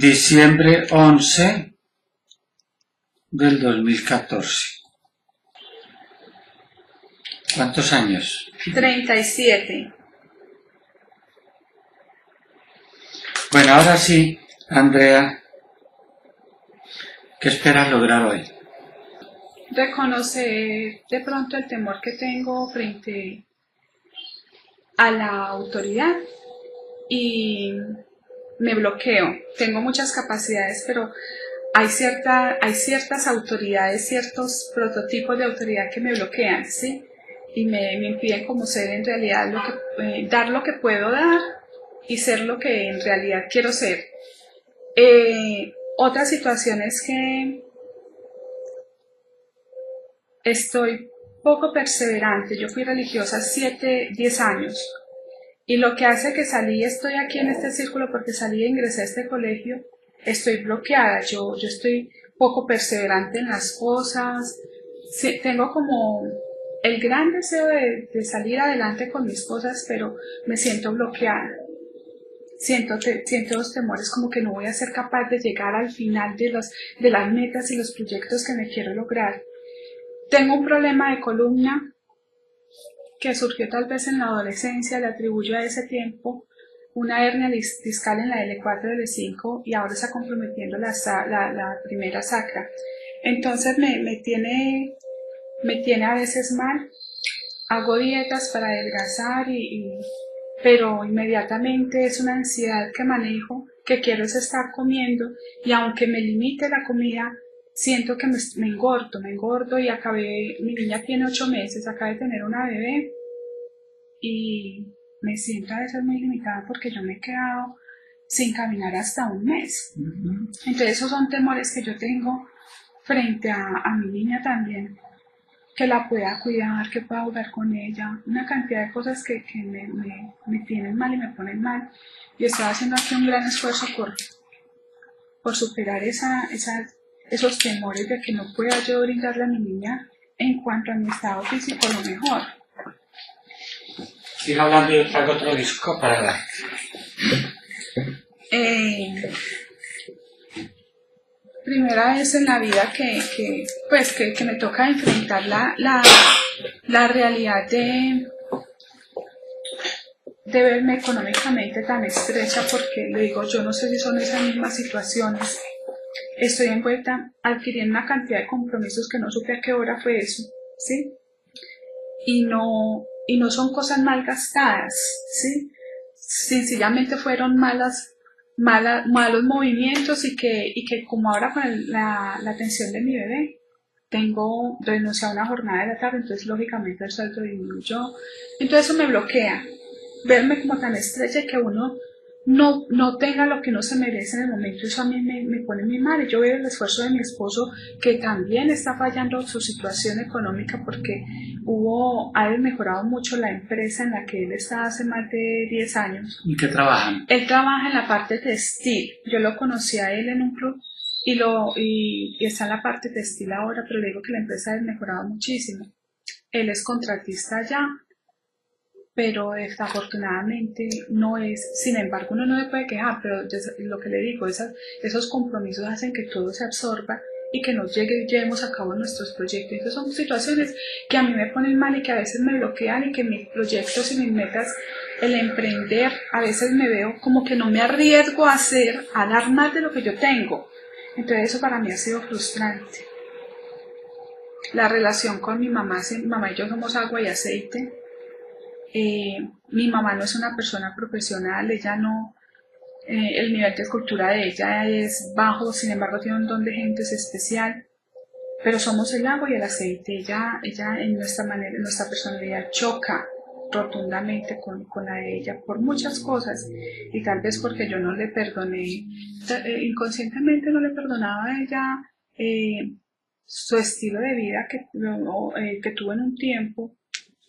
Diciembre 11 del 2014. ¿Cuántos años? 37. Bueno, ahora sí, Andrea, ¿qué esperas lograr hoy? Reconocer de pronto el temor que tengo frente a la autoridad y me bloqueo. Tengo muchas capacidades, pero hay, cierta, hay ciertas autoridades, ciertos prototipos de autoridad que me bloquean, ¿sí? Y me, impiden como ser en realidad lo que, eh, dar lo que puedo dar y ser lo que en realidad quiero ser. Eh, otra situación es que estoy poco perseverante. Yo fui religiosa 7, 10 años. Y lo que hace que salí, estoy aquí en este círculo porque salí e ingresé a este colegio, estoy bloqueada. Yo, yo estoy poco perseverante en las cosas. tengo como el gran deseo de, salir adelante con mis cosas, pero me siento bloqueada siento, siento los temores como que no voy a ser capaz de llegar al final de, los, de las metas y los proyectos que me quiero lograr. Tengo un problema de columna que surgió tal vez en la adolescencia, le atribuyo a ese tiempo una hernia discal en la L4 L5 y ahora está comprometiendo la, la, primera sacra. Entonces me, me, tiene, me tiene a veces mal. Hago dietas para adelgazar y pero inmediatamente es una ansiedad que manejo, que quiero es estar comiendo y aunque me limite la comida, siento que me, engordo, me engordo y acabé, mi niña tiene ocho meses, acaba de tener una bebé y me siento a veces muy limitada porque yo me he quedado sin caminar hasta un mes. Entonces esos son temores que yo tengo frente a, a mi niña también que la pueda cuidar, que pueda jugar con ella, una cantidad de cosas que, que me, me, me, tienen mal y me ponen mal. Y estoy haciendo aquí un gran esfuerzo por, por superar esa, esa, esos temores de que no pueda yo brindarle a mi niña en cuanto a mi estado físico lo mejor. Sigo hablando de otro disco para dar. Eh, primera vez en la vida que, que pues, que, que, me toca enfrentar la, la, la realidad de, de verme económicamente tan estrecha porque le digo, yo no sé si son esas mismas situaciones. Estoy envuelta adquiriendo una cantidad de compromisos que no supe a qué hora fue eso, ¿sí? Y no, y no son cosas mal gastadas, ¿sí? Sencillamente fueron malas malos movimientos y que, y que como ahora con la, la, atención de mi bebé, tengo renunciado a una jornada de la tarde, entonces lógicamente el sueldo disminuyó. Entonces eso me bloquea, verme como tan estrecha que uno no, no tenga lo que no se merece en el momento, eso a mí me, me pone muy mal. Yo veo el esfuerzo de mi esposo que también está fallando su situación económica porque hubo, ha mejorado mucho la empresa en la que él está hace más de 10 años. ¿Y qué trabaja? Él trabaja en la parte textil. Yo lo conocí a él en un club y, lo, y, y está en la parte textil ahora, pero le digo que la empresa ha mejorado muchísimo. Él es contratista ya pero desafortunadamente no es, sin embargo uno no le puede quejar, pero lo que le digo, esas, esos compromisos hacen que todo se absorba y que nos llegue, llevemos a cabo nuestros proyectos. Entonces son situaciones que a mí me ponen mal y que a veces me bloquean y que mis proyectos y mis metas, el emprender, a veces me veo como que no me arriesgo a hacer, a dar más de lo que yo tengo. Entonces eso para mí ha sido frustrante. La relación con mi mamá, mi mamá y yo somos agua y aceite eh, mi mamá no es una persona profesional, ella no, eh, el nivel de cultura de ella es bajo, sin embargo tiene un don de gente especial, pero somos el agua y el aceite, ella, ella en nuestra manera, en nuestra personalidad choca rotundamente con, con, la de ella por muchas cosas y tal vez porque yo no le perdoné, eh, inconscientemente no le perdonaba a ella su estilo de vida que, que tuvo en un tiempo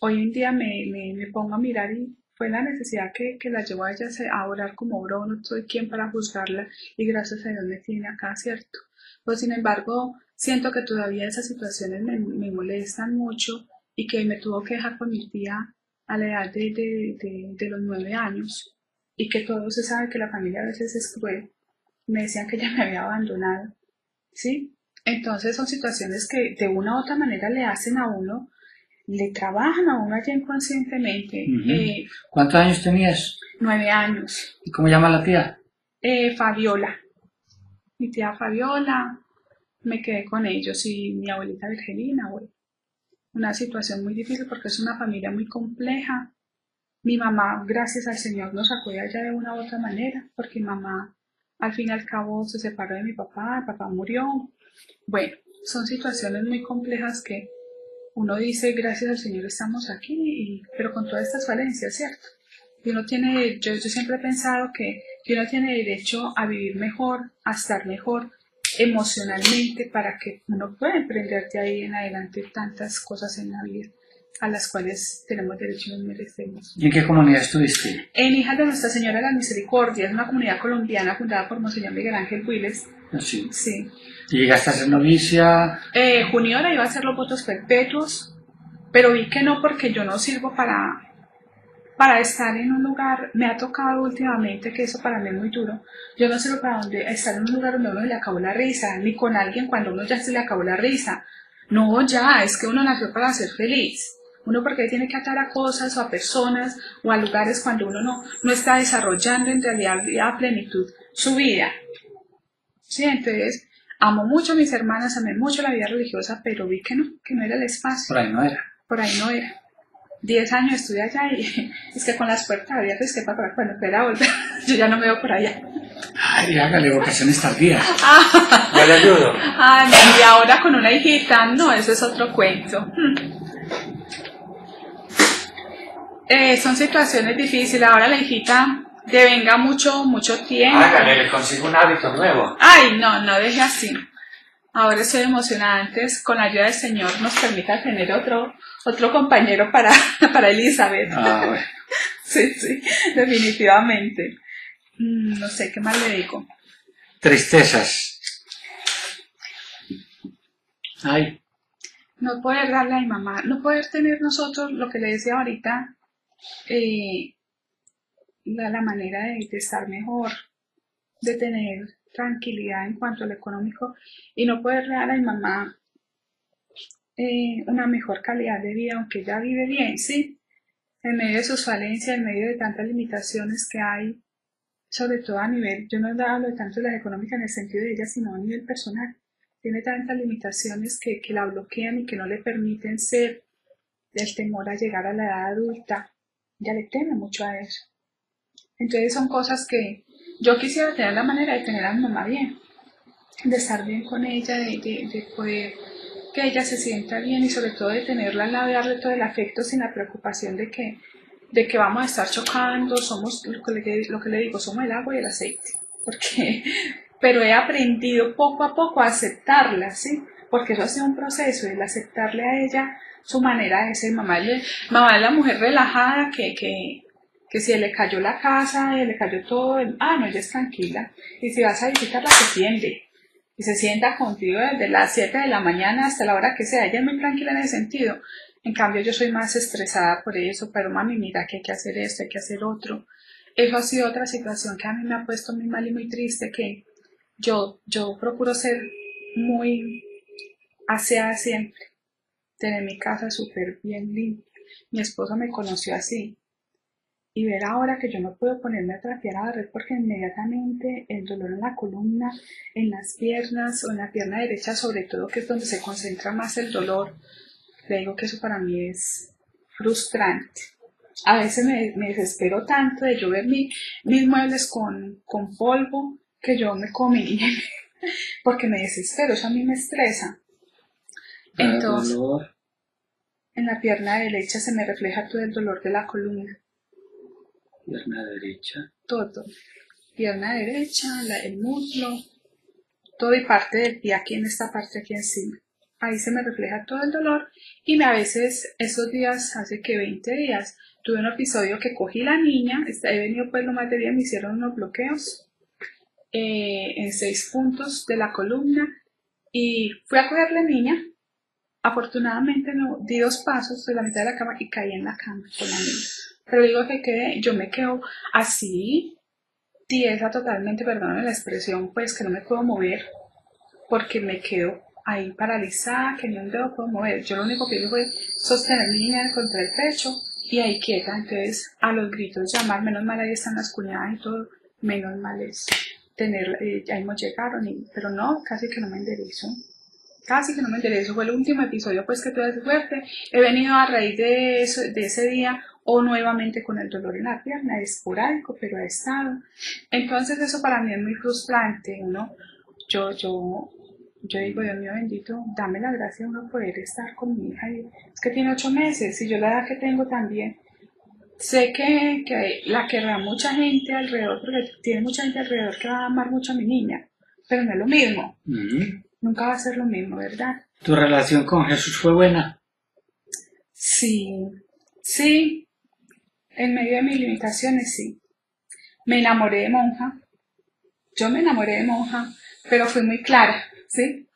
hoy en día me, me, pongo a mirar y fue la necesidad que, que la llevó a ella a orar como oró, no soy quien para juzgarla y gracias a Dios me tiene acá, ¿cierto? Pues sin embargo, siento que todavía esas situaciones me, me molestan mucho y que me tuvo que dejar con mi tía a la edad de, de, de, de los nueve años y que todo se sabe que la familia a veces es cruel me decían que ella me había abandonado, ¿sí? Entonces son situaciones que de una u otra manera le hacen a uno, le trabajan a uno allá inconscientemente. Eh, ¿Cuántos años tenías? nueve años. ¿Y cómo llama la tía? Eh, Fabiola, mi tía Fabiola, me quedé con ellos y mi abuelita Virgelina, güey. Una situación muy difícil porque es una familia muy compleja. Mi mamá, gracias al Señor, nos sacó de allá de una u otra manera, porque mi mamá, al fin y al cabo, se separó de mi papá, el papá murió. Bueno, son situaciones muy complejas que uno dice, gracias al Señor estamos aquí, y- pero con todas estas falencias, ¿cierto? Y uno tiene, yo, yo siempre he pensado que, que uno tiene derecho a vivir mejor, a estar mejor emocionalmente para que uno pueda emprender de ahí en adelante tantas cosas en la vida a las cuales tenemos derecho y nos merecemos. ¿Y en qué comunidad estuviste? En Hijas de Nuestra Señora de la Misericordia, es una comunidad colombiana fundada por Monseñor Miguel Ángel Willes. Así. Sí. ¿Y llegaste a ser novicia? Eh, Juniora iba a hacer los votos perpetuos, pero vi que no porque yo no sirvo para, para estar en un lugar, me ha tocado últimamente, que eso para mí es muy duro, yo no sirvo para donde, estar en un lugar donde uno se le acabó la risa, ni con alguien cuando uno ya se le acabó la risa. No, ya, es que uno nació para ser feliz. Uno porque tiene que atar a cosas o a personas o a lugares cuando uno no, no está desarrollando en realidad a plenitud su vida. Sí, entonces amo mucho a mis hermanas, amé mucho la vida religiosa, pero vi que no, que no era el espacio, Por ahí no era. por ahí no era. Diez años estuve allá y es que con las puertas abiertas, que para cuando pueda volver, yo ya no me veo por allá. Ay, hágale vocaciones tardías. Ah, Yo le ayudo. ah, no, y ahora con una hijita, no, eso es otro cuento. Eh, son situaciones difíciles, ahora la hijita devenga mucho, mucho tiempo. Hágale, le consigo un hábito nuevo. Ay, no, no deje así. Ahora estoy emocionada. Antes, con la ayuda del Señor, nos permita tener otro, otro compañero para, para Elizabeth. Ah, bueno. Sí, sí, definitivamente. Mm, no sé qué más le digo. Tristezas. Ay, No poder darle a mi mamá, no poder tener nosotros lo que le decía ahorita, eh, la, manera de, estar mejor, de tener tranquilidad en cuanto a lo económico y no poder dar a mi mamá eh, una mejor calidad de vida, aunque ella vive bien, ¿sí? En medio de sus falencias, en medio de tantas limitaciones que hay, sobre todo a nivel, yo no hablo tanto de las económicas en el sentido de ella, sino a nivel personal. Tiene tantas limitaciones que, que la bloquean y que no le permiten ser del temor a llegar a la edad adulta. Ya le teme mucho a eso. Entonces son cosas que yo quisiera tener la manera de tener a mi mamá bien, de estar bien con ella, de, de, de poder que ella se sienta bien y sobre todo de tenerla al lado y darle todo el afecto sin la preocupación de que, de que vamos a estar chocando, somos lo que, le, lo que le digo, somos el agua y el aceite. Porque, pero he aprendido poco a poco a aceptarla, ¿sí? Porque eso ha sido un proceso, el aceptarle a ella su manera de ser. Mamá, le, mamá es la mujer relajada que, que, que si le cayó la casa, le cayó todo, ah, no, ella es tranquila. Y si vas a visitarla, se tiende y se sienta contigo desde las 7 de la mañana hasta la hora que sea. Ella es muy tranquila en ese sentido. En cambio, yo soy más estresada por eso, pero mami, mira que hay que hacer esto, hay que hacer otro. Eso ha sido otra situación que a mí me ha puesto muy mal y muy triste, que yo, yo procuro ser muy aseada siempre, tener mi casa súper bien limpia. Mi esposo me conoció así. Y ver ahora que yo no puedo ponerme a trapear a barrer porque inmediatamente el dolor en la columna, en las piernas o en la pierna derecha sobre todo, que es donde se concentra más el dolor, le digo que eso para mí es frustrante. A veces me, me desespero tanto de yo ver mi, mis muebles con, con polvo que yo me comí porque me desespero, eso a mí me estresa. Entonces, dolor. En la pierna derecha se me refleja todo el dolor de la columna. Pierna derecha. todo. Pierna derecha, la- el muslo, todo y parte del pie aquí en esta parte aquí encima. Ahí se me refleja todo el dolor y me, a veces esos días, hace que 20 días, tuve un episodio que cogí la niña, he venido pues lo más de día, me hicieron unos bloqueos eh, en seis puntos de la columna y fui a coger la niña. Afortunadamente no, di dos pasos de la mitad de la cama y caí en la cama con la niña. Pero digo que quedé, yo me quedo así, tiesa totalmente, perdóname la expresión, pues que no me puedo mover porque me quedo ahí paralizada, que ni un dedo puedo mover. Yo lo único que hice fue sostener mi niña contra el pecho y ahí quieta. Entonces, a los gritos llamar, menos mal ahí están las cuñadas y todo, menos mal es tener, eh, ya llegaron, pero no, casi que no me enderezo. Casi que no me enderezo. Fue el último episodio, pues que tuve fuerte. He venido a raíz de, eso, de ese día o nuevamente con el dolor en la pierna, es esporádico, pero ha estado. Entonces eso para mí es muy frustrante, uno, yo, yo, yo digo, Dios mío bendito, dame la gracia uno poder estar con mi hija, es que tiene ocho meses, y yo la edad que tengo también, sé que, que la querrá mucha gente alrededor, porque tiene mucha gente alrededor que va a amar mucho a mi niña, pero no es lo mismo, Mm. Nunca va a ser lo mismo, ¿verdad? ¿Tu relación con Jesús fue buena? Sí, sí, en medio de mis limitaciones, sí. Me enamoré de monja. Yo me enamoré de monja, pero fui muy clara, ¿sí?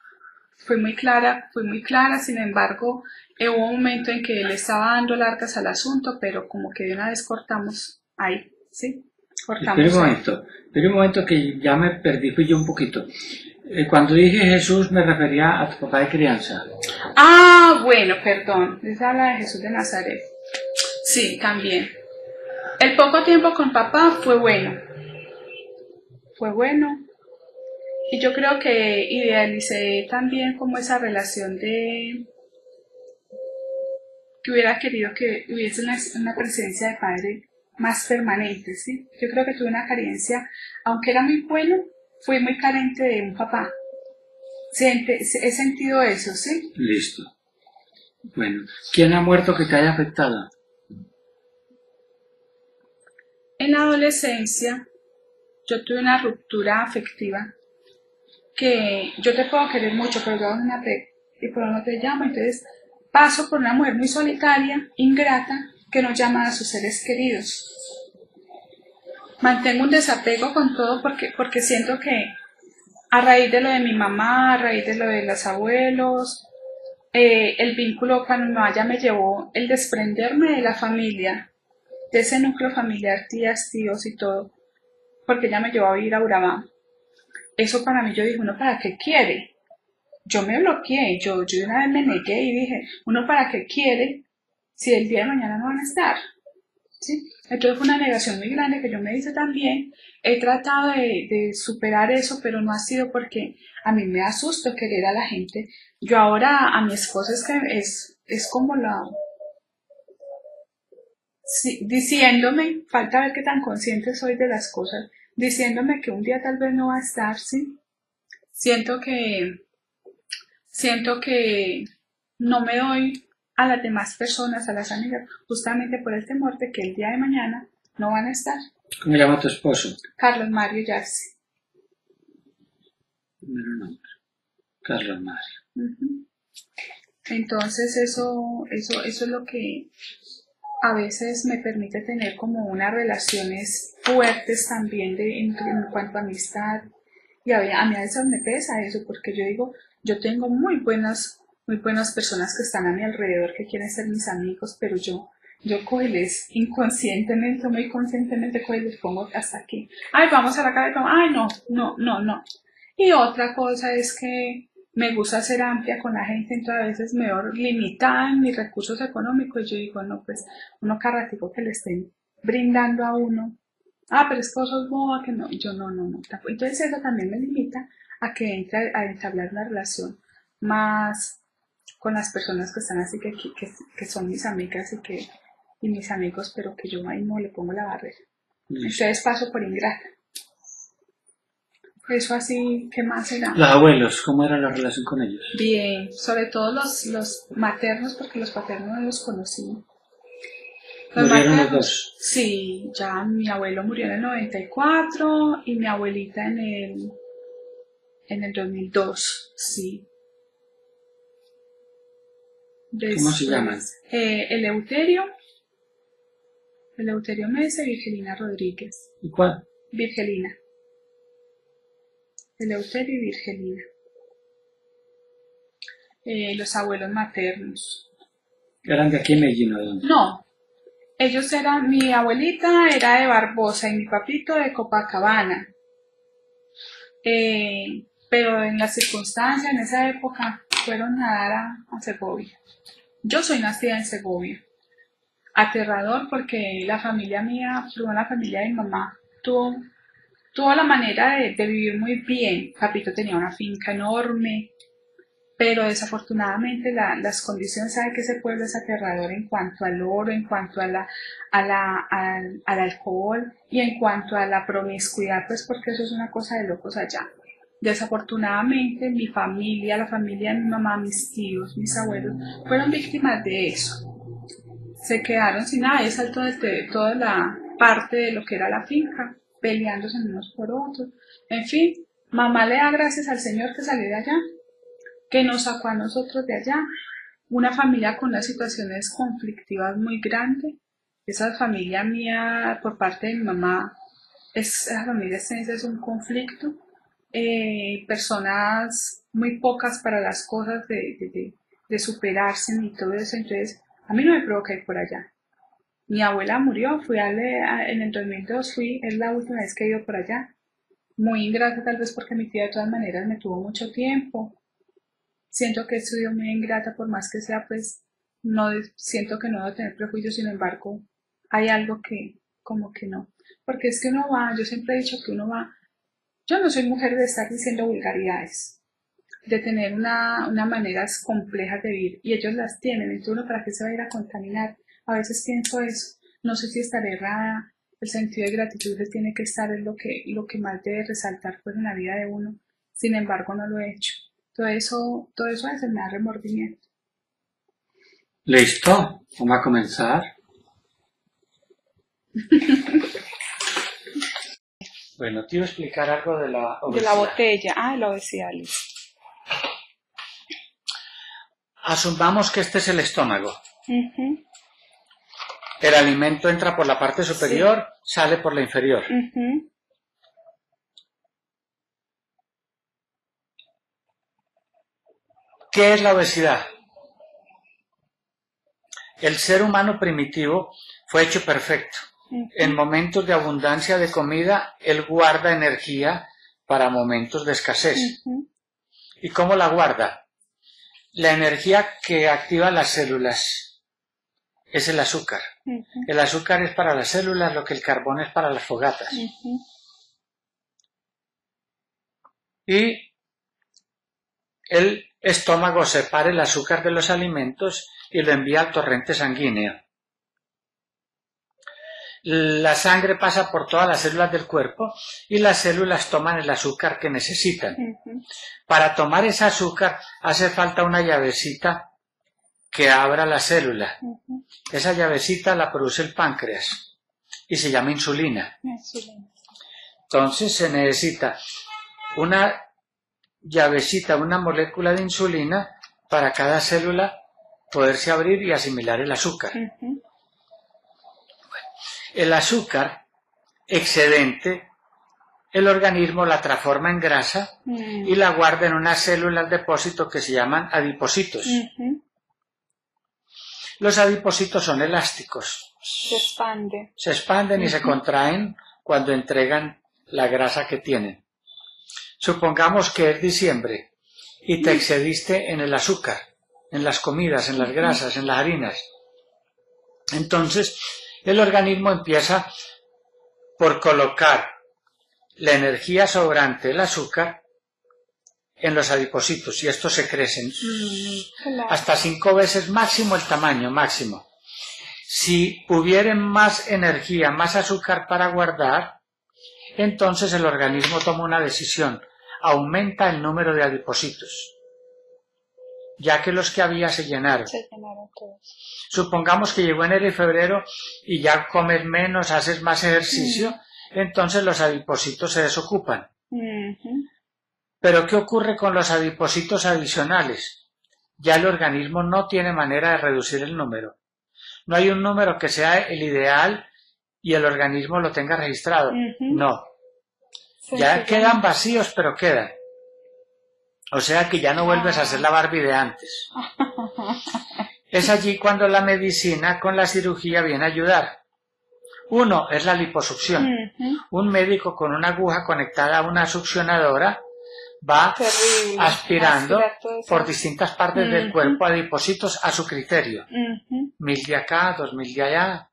Fui muy clara, fui muy clara, sin embargo, hubo un momento en que él estaba dando largas al asunto, pero como que de una vez cortamos ahí, ¿sí? Cortamos. Espera un momento, espera un momento que ya me perdí, fui yo un poquito. Eh, Cuando dije Jesús me refería a tu papá de crianza. Ah, bueno, perdón. Les habla de Jesús de Nazaret. Sí, también. El poco tiempo con papá fue bueno. Fue bueno. Y yo creo que idealicé también como esa relación de que hubiera querido que hubiese una, una presencia de padre más permanente, ¿sí? Yo creo que tuve una carencia, aunque era muy bueno, fui muy carente de un papá. Siente- he sentido eso, ¿sí? Listo. Bueno, ¿quién ha muerto que te haya afectado? En la adolescencia yo tuve una ruptura afectiva que yo te puedo querer mucho, pero yo no te y por no te llamo, entonces paso por una mujer muy solitaria, ingrata, que no llama a sus seres queridos. Mantengo un desapego con todo porque, porque siento que a raíz de lo de mi mamá, a raíz de lo de los abuelos, eh, el vínculo cuando mi ya me llevó el desprenderme de la familia, de ese núcleo familiar, tías, tíos y todo, porque ella me llevó a vivir a Urabá. Eso para mí yo dije, ¿uno para qué quiere? Yo me bloqueé, yo, yo una vez me negué y dije, ¿uno para qué quiere si el día de mañana no van a estar? ¿Sí? Entonces fue una negación muy grande que yo me hice también. He tratado de, superar eso, pero no ha sido porque a mí me da susto querer a la gente. Yo ahora a mi esposa es que es, es como la, Sí, diciéndome, falta ver qué tan consciente soy de las cosas, diciéndome que un día tal vez no va a estar, sí. Siento que, siento que no me doy a las demás personas, a las amigas, justamente por el temor de que el día de mañana no van a estar. ¿Cómo llama tu esposo? Carlos Mario Yarsi. Primero nombre. Carlos Mario. Entonces eso, eso, eso es lo que a veces me permite tener como unas relaciones fuertes también de, en, en cuanto a amistad. Y a, a mí a veces me pesa eso, porque yo digo, yo tengo muy buenas, muy buenas personas que están a mi alrededor, que quieren ser mis amigos, pero yo, yo cogeles inconscientemente, muy conscientemente cogeles pongo hasta aquí. Ay, vamos a la vamos- ay, no, no, no, no. Y otra cosa es que me gusta ser amplia con la gente, entonces a veces me veo limitada en mis recursos económicos y yo digo, no, pues uno cada ratico que le estén brindando a uno. Ah, pero es que vos sos boba, que no, yo no, no, no. Entonces eso también me limita a que entre a entablar una relación más con las personas que están así, que, que, que son mis amigas y que y mis amigos, pero que yo ahí no le pongo la barrera. Listo. Entonces paso por ingrata. Eso así, ¿qué más será? Los abuelos, ¿cómo era la relación con ellos? Bien, sobre todo los, los maternos, porque los paternos no los conocí. Murieron los dos. Sí, ya mi abuelo murió en el 94 y mi abuelita en el, en el 2002, sí. ¿Cómo se llaman? Eh, Eleuterio, Eleuterio Mesa y Virgelina Rodríguez. ¿Y cuál? Virgelina. Eleuterio y Virgelina. Eh, los abuelos maternos. Eran de aquí en Medellín, ¿o de dónde? No, ellos eran, mi abuelita era de Barbosa y mi papito de Copacabana. Eh, pero en las circunstancias, en esa época, fueron a dar a, Segovia. Yo soy nacida en Segovia. Aterrador porque la familia mía, la familia de mi mamá, tuvo, tuvo la manera de, vivir muy bien. Papito tenía una finca enorme, pero desafortunadamente las condiciones, sabe que ese pueblo es aterrador en cuanto al oro, en cuanto a a la, al, alcohol y en cuanto a la promiscuidad, pues porque eso es una cosa de locos allá. Desafortunadamente mi familia, la familia de mi mamá, mis tíos, mis abuelos, fueron víctimas de eso. Se quedaron sin nada, es salto desde toda la parte de lo que era la finca, peleándose unos por otros. En fin, mamá le da gracias al Señor que salió de allá que nos sacó a nosotros de allá. Una familia con unas situaciones conflictivas muy grandes. Esa familia mía, por parte de mi mamá, es, esa familia es un conflicto. Eh, personas muy pocas para las cosas de, de, superarse y todo eso. Entonces, a mí no me provoca ir por allá. Mi abuela murió, fui a, en el 2002, fui, es la última vez que he por allá. Muy ingrata tal vez porque mi tía de todas maneras me tuvo mucho tiempo siento que he sido muy ingrata, por más que sea, pues no siento que no debo tener prejuicios, sin embargo, hay algo que como que no. Porque es que uno va, yo siempre he dicho que uno va, yo no soy mujer de estar diciendo vulgaridades, de tener una, una maneras complejas de vivir, y ellos las tienen, entonces uno para qué se va a ir a contaminar. A veces pienso eso, no sé si estaré errada, el sentido de gratitud tiene que estar en lo que, lo que más debe resaltar pues en la vida de uno, sin embargo no lo he hecho. Todo eso, todo eso es el me remordimiento. Listo, vamos a comenzar. bueno, quiero explicar algo de la obesidad. De la botella, ah, la obesidad. Asumamos que este es el estómago. El alimento entra por la parte superior, sale por la inferior. ¿Qué es la obesidad? El ser humano primitivo fue hecho perfecto. En momentos de abundancia de comida, él guarda energía para momentos de escasez. ¿Y cómo la guarda? La energía que activa las células es el azúcar. El azúcar es para las células lo que el carbón es para las fogatas. Y el estómago separa el azúcar de los alimentos y lo envía al torrente sanguíneo. La sangre pasa por todas las células del cuerpo y las células toman el azúcar que necesitan. Para tomar ese azúcar hace falta una llavecita que abra la célula. Esa llavecita la produce el páncreas y se llama insulina. Entonces se necesita una llavecita, una molécula de insulina para cada célula poderse abrir y asimilar el azúcar. El azúcar excedente, el organismo la transforma en grasa y la guarda en unas células depósito que se llaman adipocitos. Los adipocitos son elásticos. Se expanden. Se expanden y se contraen cuando entregan la grasa que tienen. Supongamos que es diciembre y te excediste en el azúcar, en las comidas, en las grasas, en las harinas. Entonces, el organismo empieza por colocar la energía sobrante del azúcar en los adipocitos y estos se crecen mm, hasta cinco veces máximo el tamaño máximo. Si hubieren más energía, más azúcar para guardar, entonces el organismo toma una decisión, aumenta el número de adipocitos, ya que los que había se llenaron. Supongamos que llegó enero y febrero y ya comes menos, haces más ejercicio, entonces los adipocitos se desocupan. Pero ¿qué ocurre con los adipocitos adicionales? Ya el organismo no tiene manera de reducir el número. No hay un número que sea el ideal y el organismo lo tenga registrado. No. ya quedan vacíos, pero quedan. O sea que ya no vuelves a hacer la Barbie de antes. Es allí cuando la medicina con la cirugía viene a ayudar. Uno es la liposucción. Un médico con una aguja conectada a una succionadora va Terrible. aspirando por distintas partes del cuerpo a depósitos a su criterio. Mil de acá, dos mil de allá.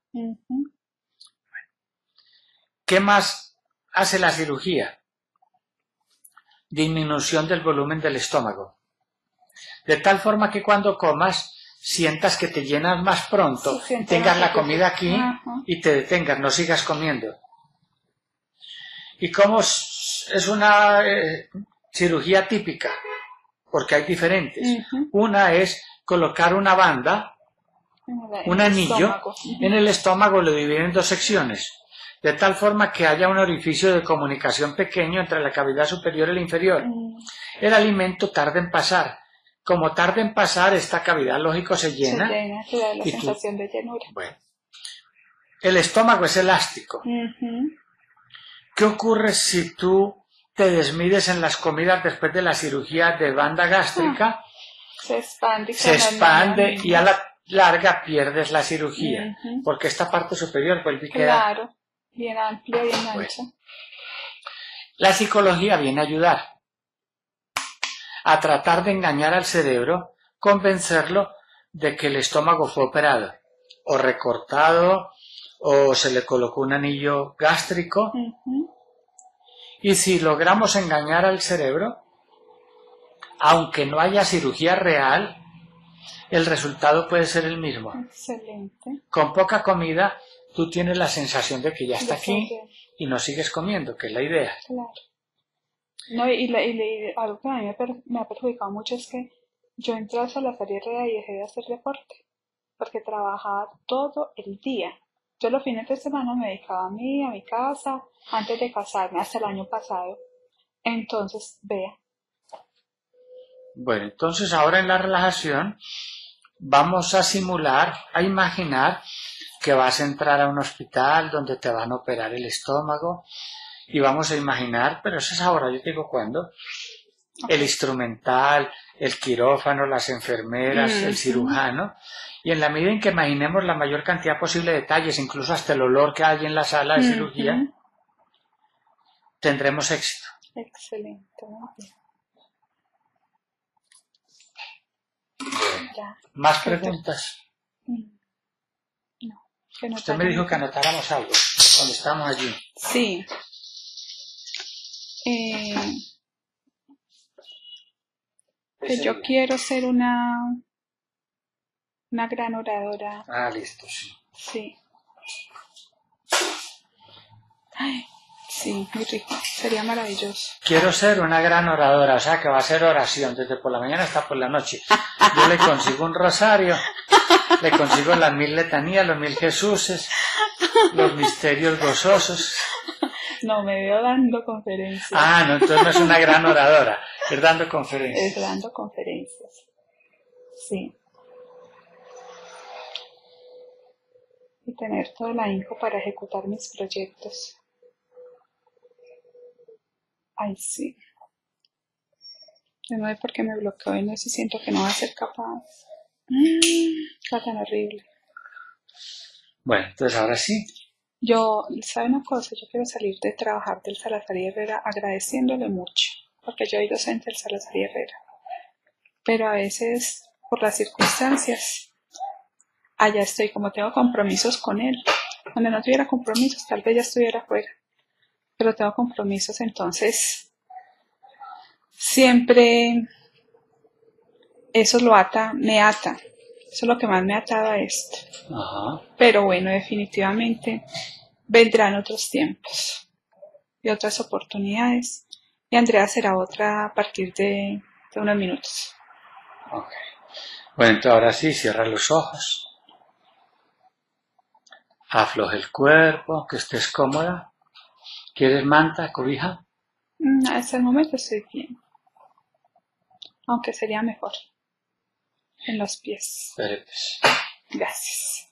¿Qué más hace la cirugía? Disminución del volumen del estómago. De tal forma que cuando comas sientas que te llenas más pronto, Sí, tengas la comida aquí y te detengas, no sigas comiendo. ¿Y cómo es una eh, cirugía típica? Porque hay diferentes. Una es colocar una banda un anillo en el estómago lo dividen en dos secciones, de tal forma que haya un orificio de comunicación pequeño entre la cavidad superior y la inferior. Mm, El alimento tarda en pasar. Como tarda en pasar, esta cavidad lógico se Se llena. llena, te da la tú- sensación de llenura. Bueno. El estómago es elástico. ¿Qué ocurre si tú te desmides en las comidas después de la cirugía de banda gástrica? Se expande. y Se expande y a la larga pierdes la cirugía, porque esta parte superior vuelve y queda Claro, bien amplia, bien Bueno. ancha. La psicología viene a ayudar a tratar de engañar al cerebro, convencerlo de que el estómago fue operado, o recortado, o se le colocó un anillo gástrico. Y si logramos engañar al cerebro, aunque no haya cirugía real, el resultado puede ser el mismo. Excelente. Con poca comida, tú tienes la sensación de que ya está aquí y no sigues comiendo, que es la idea. Claro. No, y, la- y la- y algo que a mí me, per- me ha perjudicado mucho es que yo entré a la serie Herrera y dejé de hacer deporte, porque trabajaba todo el día. Yo los fines de semana me dedicaba a mí, a mi casa, antes de casarme, hasta el año pasado. Entonces, vea, Bueno, entonces ahora en la relajación vamos a simular, a imaginar que vas a entrar a un hospital donde te van a operar el estómago y vamos a imaginar, pero eso es ahora, yo te digo cuándo, el instrumental, el quirófano, las enfermeras, el Ujú. cirujano, y en la medida en que imaginemos la mayor cantidad posible de detalles, incluso hasta el olor que hay en la sala de cirugía, tendremos éxito. excelente. ¿Más preguntas? Que Usted me dijo que anotáramos algo cuando estábamos allí. Sí. Eh, que yo quiero ser una una gran oradora, Ah, listo, sí. sí. Ay, sí, muy rico. Sería maravilloso. Quiero ser una gran oradora, o sea que va a ser oración desde por la mañana hasta por la noche. Yo le consigo un rosario, le consigo las mil letanías, los mil Jesuses, los misterios gozosos. No, me veo dando conferencias. Ah, no, entonces no es una gran oradora, es dando Es conferencias. dando conferencias. Sí. Y tener todo el ahínco para ejecutar mis proyectos. Ay, sí. Yo no sé por qué me bloqueo y no sé si siento que no va a ser capaz. Está tan horrible. Bueno, entonces ahora sí. Yo, ¿sabe una cosa? Yo quiero salir de trabajar del Salazar y Herrera agradeciéndole mucho, porque yo soy docente del Salazar y Herrera. Pero a veces, por las circunstancias, allá estoy, como tengo compromisos con él. Donde no tuviera compromisos, tal vez ya estuviera fuera. Pero tengo compromisos, entonces, siempre eso lo ata, me ata. Eso es lo que más me atado a esto. Ajá. Pero bueno, definitivamente vendrán otros tiempos y otras oportunidades. Y Andrea será otra a partir de, de unos minutos. Ok. Bueno, entonces ahora sí, cierra los ojos. Afloja el cuerpo, que estés cómoda. ¿Quieres manta, cobija? Mm, Hasta el momento estoy bien. Aunque sería mejor. En los pies. Pues. Gracias.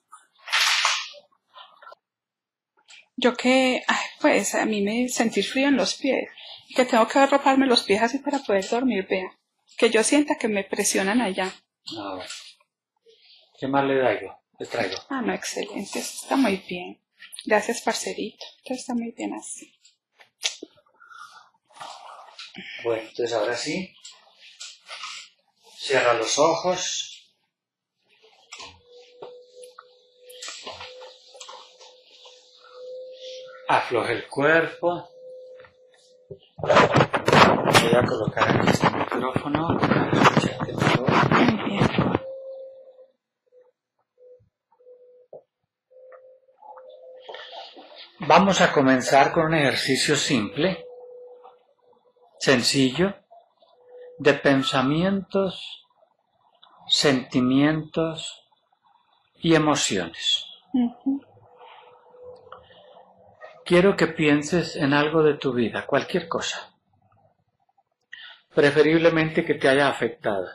Yo que, ay, pues a mí me sentí frío en los pies. Que tengo que arroparme los pies así para poder dormir, vea. Que yo sienta que me presionan allá. Ah, bueno. ¿Qué más le traigo? Le traigo. Ah, no, excelente. Eso está muy bien. Gracias, parcerito. Esto está muy bien así. Bueno, entonces ahora sí. Cierra los ojos. Afloje el cuerpo. Voy a colocar aquí este micrófono para escucharte mejor. Vamos a comenzar con un ejercicio simple, sencillo, de pensamientos, sentimientos y emociones. Quiero que pienses en algo de tu vida, cualquier cosa. Preferiblemente que te haya afectado.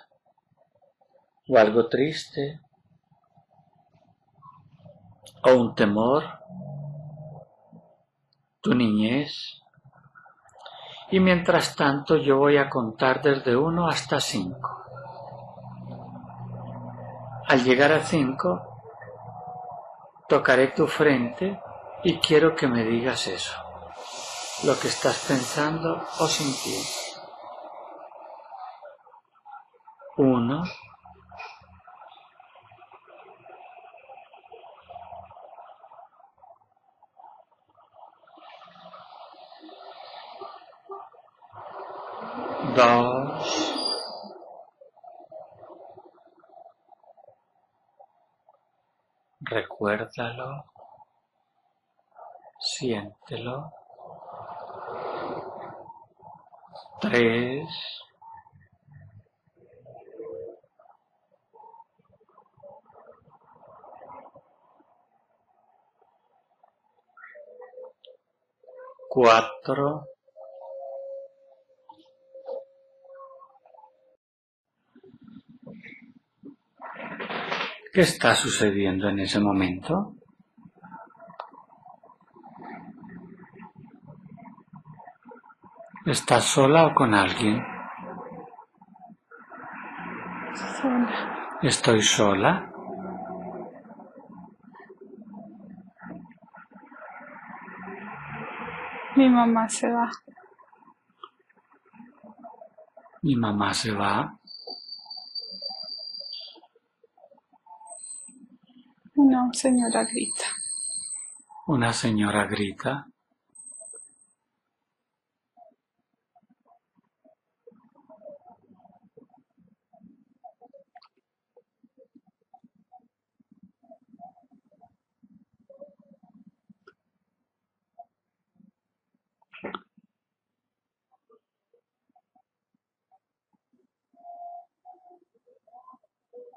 O algo triste. O un temor. Tu niñez. Y mientras tanto yo voy a contar desde 1 hasta 5. Al llegar a 5, tocaré tu frente y quiero que me digas eso, lo que estás pensando o sintiendo. Uno, dos, recuérdalo. Siéntelo. Tres. Cuatro. ¿Qué está sucediendo en ese momento? ¿Estás sola o con alguien? Sola. Estoy sola. Mi mamá se va. Mi mamá se va. Una señora grita. Una señora grita.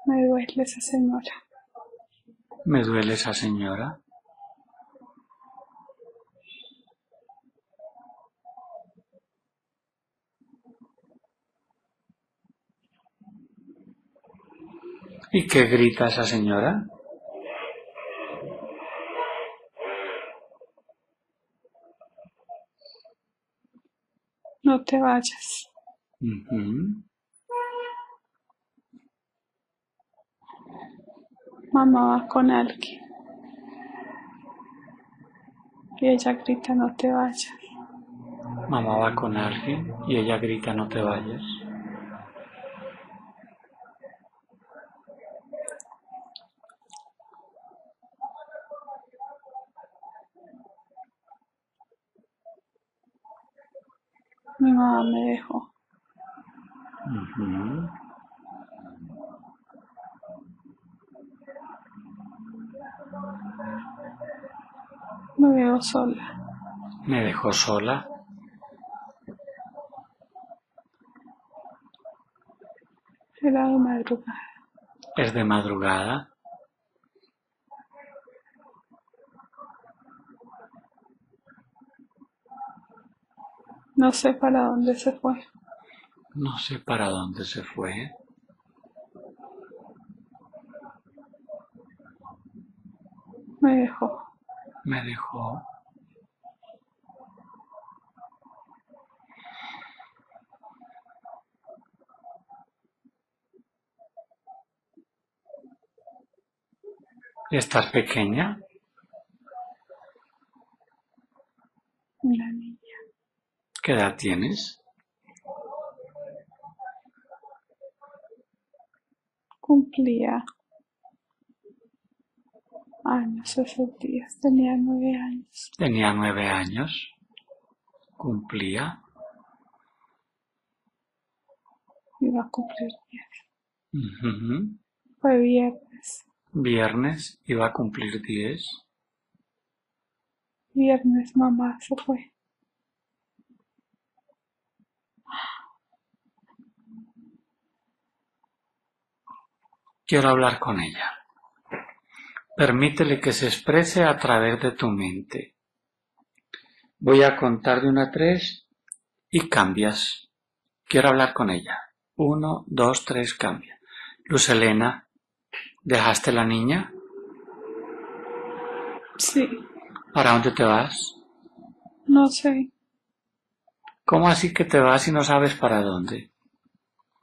Me duele esa señora. Me duele esa señora. ¿Y qué grita esa señora? No te vayas. Mamá va con alguien. Y ella grita, no te vayas. Mamá va con alguien y ella grita no te vayas. Mi mamá me dejó. Ujú. Sola. Me dejó sola. Era de madrugada. Es de madrugada. No sé para dónde se fue. No sé para dónde se fue. Me dejó. Me dejó. ¿Estás pequeña? Una niña. ¿Qué edad tienes? Cumplía años esos días. Tenía nueve años. Tenía nueve años. Cumplía. Iba a cumplir diez. Fue viernes. Viernes iba a cumplir diez. Viernes mamá se fue. Quiero hablar con ella. Permítele que se exprese a través de tu mente. Voy a contar de una a tres y cambias. Quiero hablar con ella. Uno, dos, tres, cambia. Luz Elena, ¿dejaste la niña? Sí, ¿Para dónde te vas? no sé. ¿Cómo así que te vas y no sabes para dónde?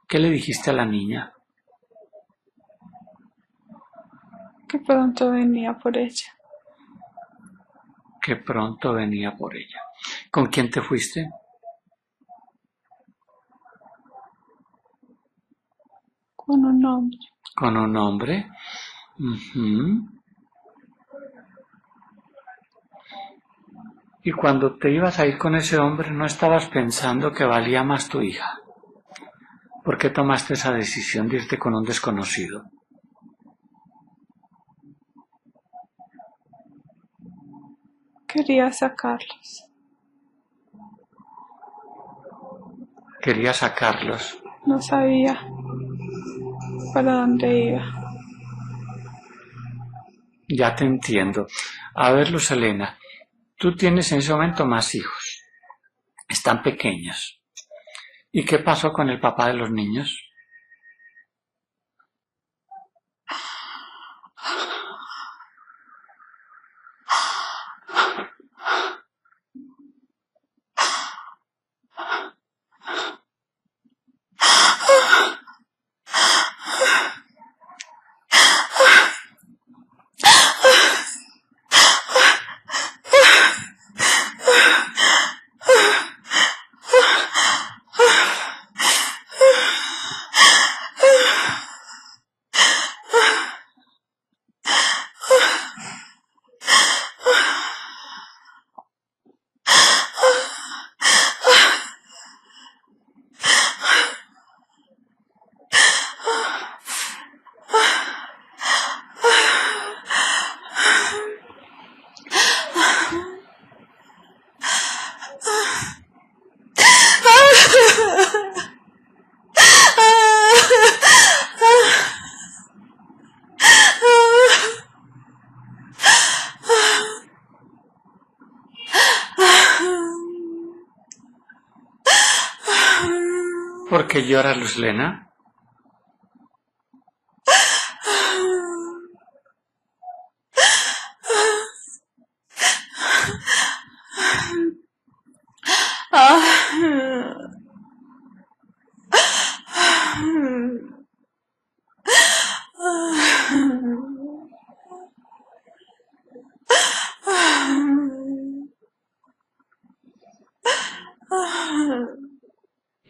¿Qué le dijiste a la niña? Que pronto venía por ella. Que pronto venía por ella. ¿Con quién te fuiste? Con un hombre. Con un hombre. Ujú. Y cuando te ibas a ir con ese hombre, ¿no estabas pensando que valía más tu hija? ¿Por qué tomaste esa decisión de irte con un desconocido? Quería sacarlos. Quería sacarlos. No sabía para dónde iba. Ya te entiendo. A ver, Luz Elena, tú tienes en ese momento más hijos. Están pequeños. ¿Y qué pasó con el papá de los niños? ¿Por qué lloras, Luz Elena?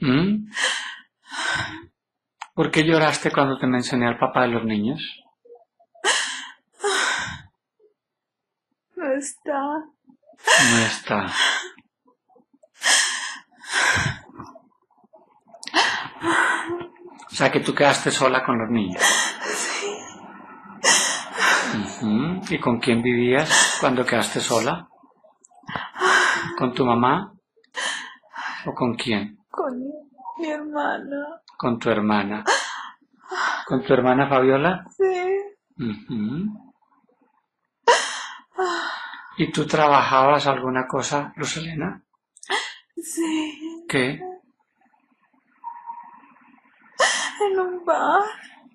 ¿Mm? ¿Por qué lloraste cuando te mencioné al papá de los niños? No está. No está. O sea que tú quedaste sola con los niños. Ujú. ¿Y con quién vivías cuando quedaste sola? ¿Con tu mamá? ¿O con quién? Con mi hermana. Con tu hermana. ¿Con tu hermana Fabiola? Sí. ¿Y tú trabajabas alguna cosa, Luz Elena? Sí. ¿Qué? En un bar.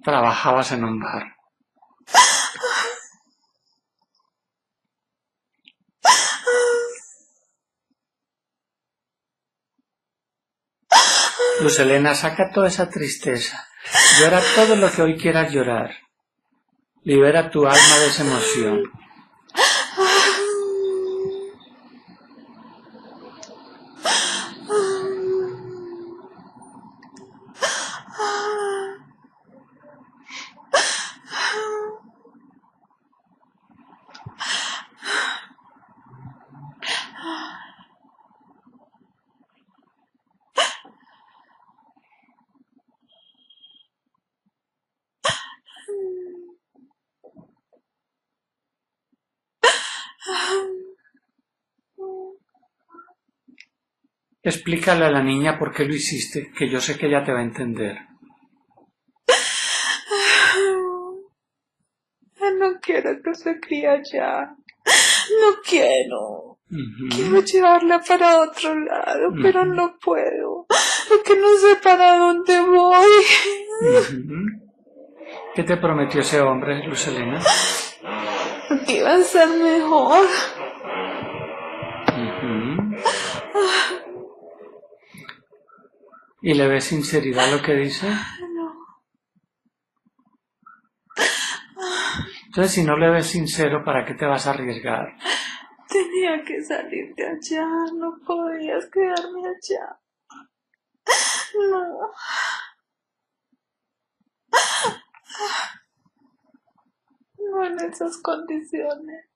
Trabajabas en un bar. Luz Elena, saca toda esa tristeza. Llora todo lo que hoy quieras llorar. Libera tu alma de esa emoción. Explícale a la niña por qué lo hiciste, que yo sé que ella te va a entender. No quiero que se críe allá. No quiero. Quiero llevarla para otro lado, pero no puedo. Es que no sé para dónde voy. ¿Qué te prometió ese hombre, Lucelena? Que iba a ser mejor. ¿Y le ves sinceridad lo que dice? No. Entonces, si no le ves sincero, ¿para qué te vas a arriesgar? Tenía que salir de allá, no podías quedarme allá. No. No en esas condiciones.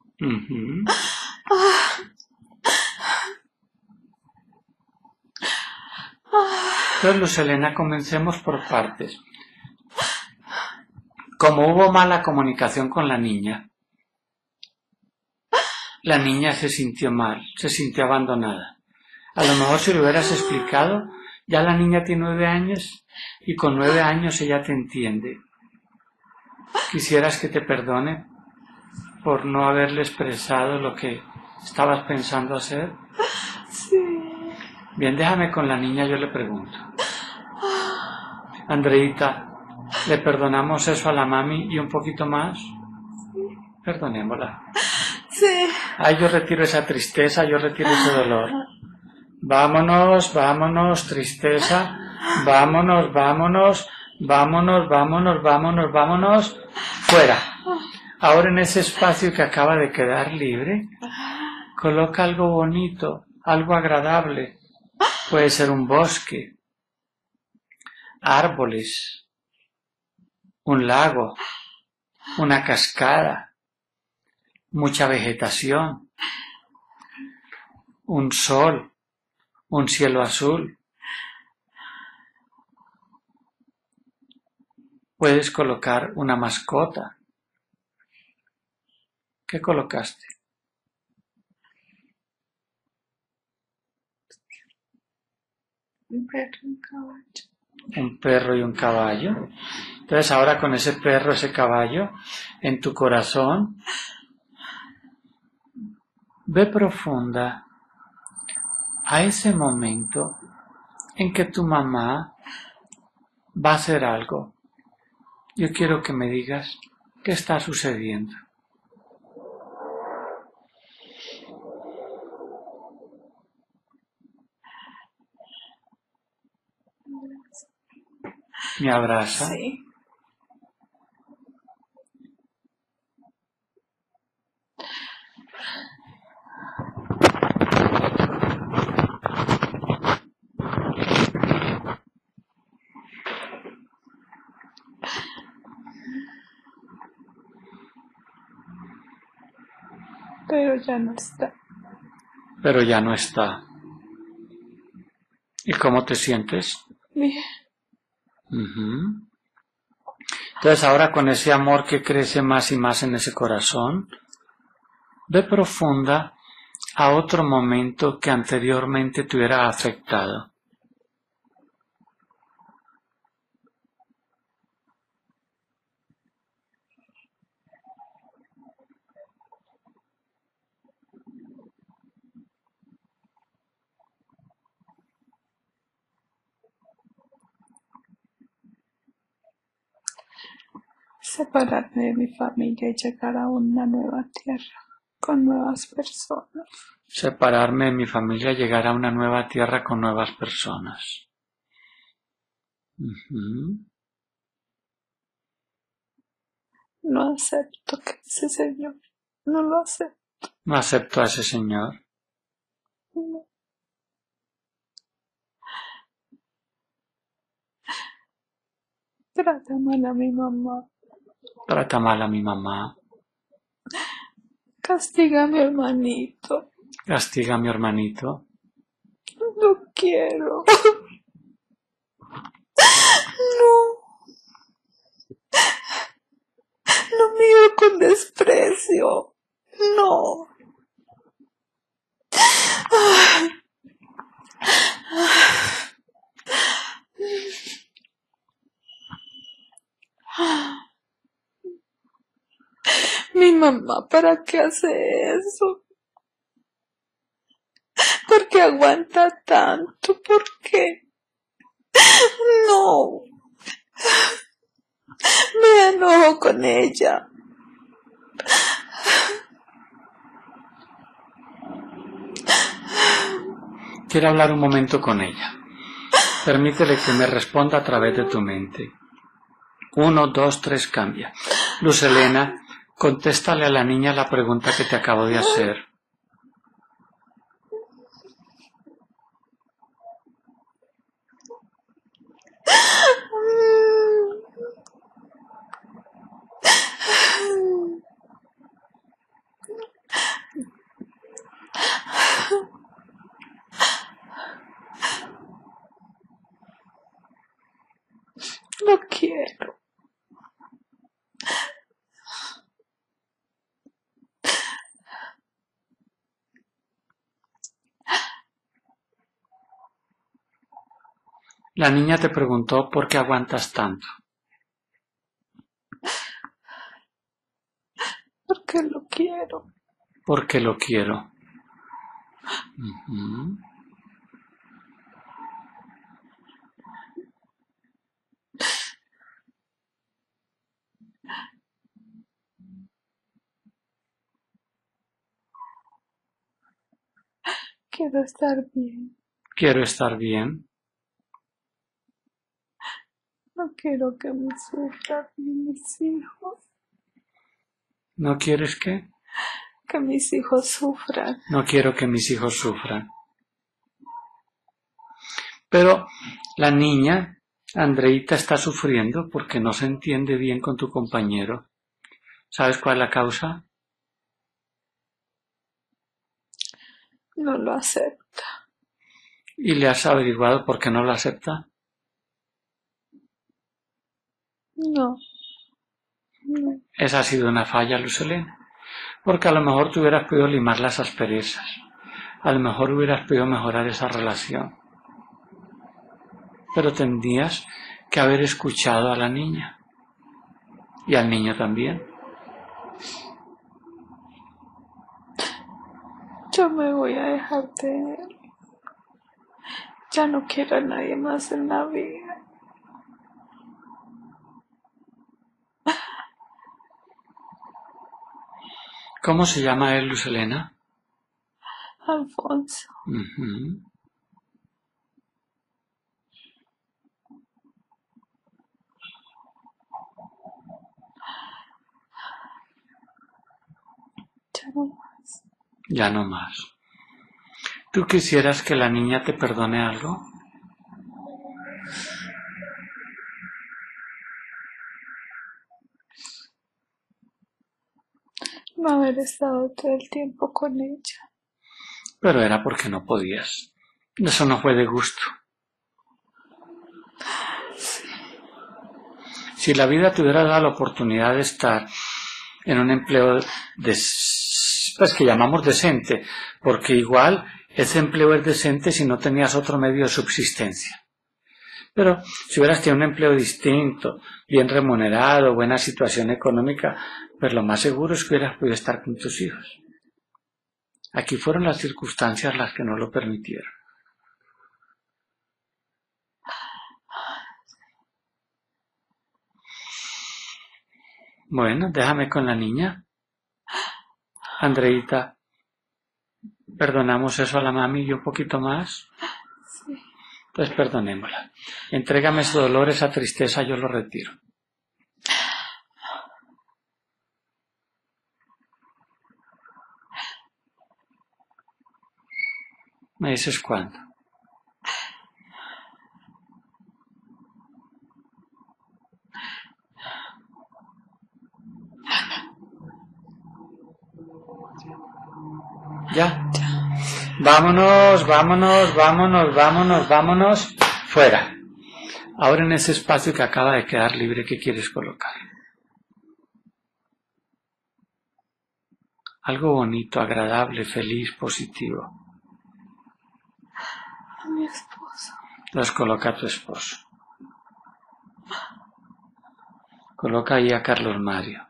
Entonces, Luz Elena, comencemos por partes. Como hubo mala comunicación con la niña, la niña se sintió mal, se sintió abandonada. A lo mejor si lo hubieras explicado, ya la niña tiene nueve años y con nueve años ella te entiende. Quisieras que te perdone por no haberle expresado lo que estabas pensando hacer. Bien, déjame con la niña, yo le pregunto. Andreita, ¿le perdonamos eso a la mami y un poquito más? Perdonémosla. Sí. Ay, yo retiro esa tristeza, yo retiro ese dolor. Vámonos, vámonos, tristeza. Vámonos, vámonos, vámonos, vámonos, vámonos, vámonos. Fuera. Ahora en ese espacio que acaba de quedar libre, coloca algo bonito, algo agradable, Puede ser un bosque, árboles, un lago, una cascada, mucha vegetación, un sol, un cielo azul. Puedes colocar una mascota. ¿Qué colocaste? Un perro y un caballo. Un perro y un caballo. Entonces ahora con ese perro, ese caballo, en tu corazón, ve profunda a ese momento en que tu mamá va a hacer algo. Yo quiero que me digas qué está sucediendo. ¿Me abraza? Sí. Pero ya no está. Pero ya no está. ¿Y cómo te sientes? Bien. Entonces ahora con ese amor que crece más y más en ese corazón, ve profunda a otro momento que anteriormente te hubiera afectado. Separarme de mi familia y llegar a una nueva tierra con nuevas personas. Separarme de mi familia y llegar a una nueva tierra con nuevas personas. No acepto que ese señor. No lo acepto. No acepto a ese señor. No. Trata mal a mi mamá. Trata mal a mi mamá. Castiga a mi hermanito. Castiga a mi hermanito. No quiero. No. No miro con desprecio. No. Mi mamá, ¿para qué hace eso? ¿Por qué aguanta tanto? ¿Por qué? No. Me enojo con ella. Quiero hablar un momento con ella. Permítele que me responda a través de tu mente. Uno, dos, tres, cambia. Luz Elena, contéstale a la niña la pregunta que te acabo de hacer. No quiero. La niña te preguntó por qué aguantas tanto. Porque lo quiero. Porque lo quiero. Quiero estar bien. Quiero estar bien. No quiero que me sufran mis hijos. ¿No quieres que? Que mis hijos sufran. No quiero que mis hijos sufran. Pero la niña, Andreita, está sufriendo porque no se entiende bien con tu compañero. ¿Sabes cuál es la causa? No lo acepta. ¿Y le has averiguado por qué no lo acepta? No. No. Esa ha sido una falla, Lucelena. Porque a lo mejor tú hubieras podido limar las asperezas. A lo mejor hubieras podido mejorar esa relación. Pero tendrías que haber escuchado a la niña. Y al niño también. Yo me voy a dejar de él. Ya no quiero a nadie más en la vida. ¿Cómo se llama él, Lucelena? Alfonso. Ujú. Ya no más. Ya no más. ¿Tú quisieras que la niña te perdone algo? No haber estado todo el tiempo con ella. Pero era porque no podías. Eso no fue de gusto. Si la vida te hubiera dado la oportunidad de estar en un empleo des- pues que llamamos decente, porque igual ese empleo es decente si no tenías otro medio de subsistencia. Pero si hubieras tenido un empleo distinto, bien remunerado, buena situación económica, pues lo más seguro es que hubieras podido estar con tus hijos. Aquí fueron las circunstancias las que no lo permitieron. Bueno, déjame con la niña. Andreita, perdonamos eso a la mami y un poquito más. Sí. Entonces perdonémosla. Su dolor, esa tristeza, yo lo retiro. Me dices cuándo. ¿Ya? Vámonos, vámonos, vámonos, vámonos, vámonos, fuera. Ahora en ese espacio que acaba de quedar libre, ¿qué quieres colocar? Algo bonito, agradable, feliz, positivo. A mi esposo. Entonces coloca a tu esposo. Coloca ahí a Carlos Mario.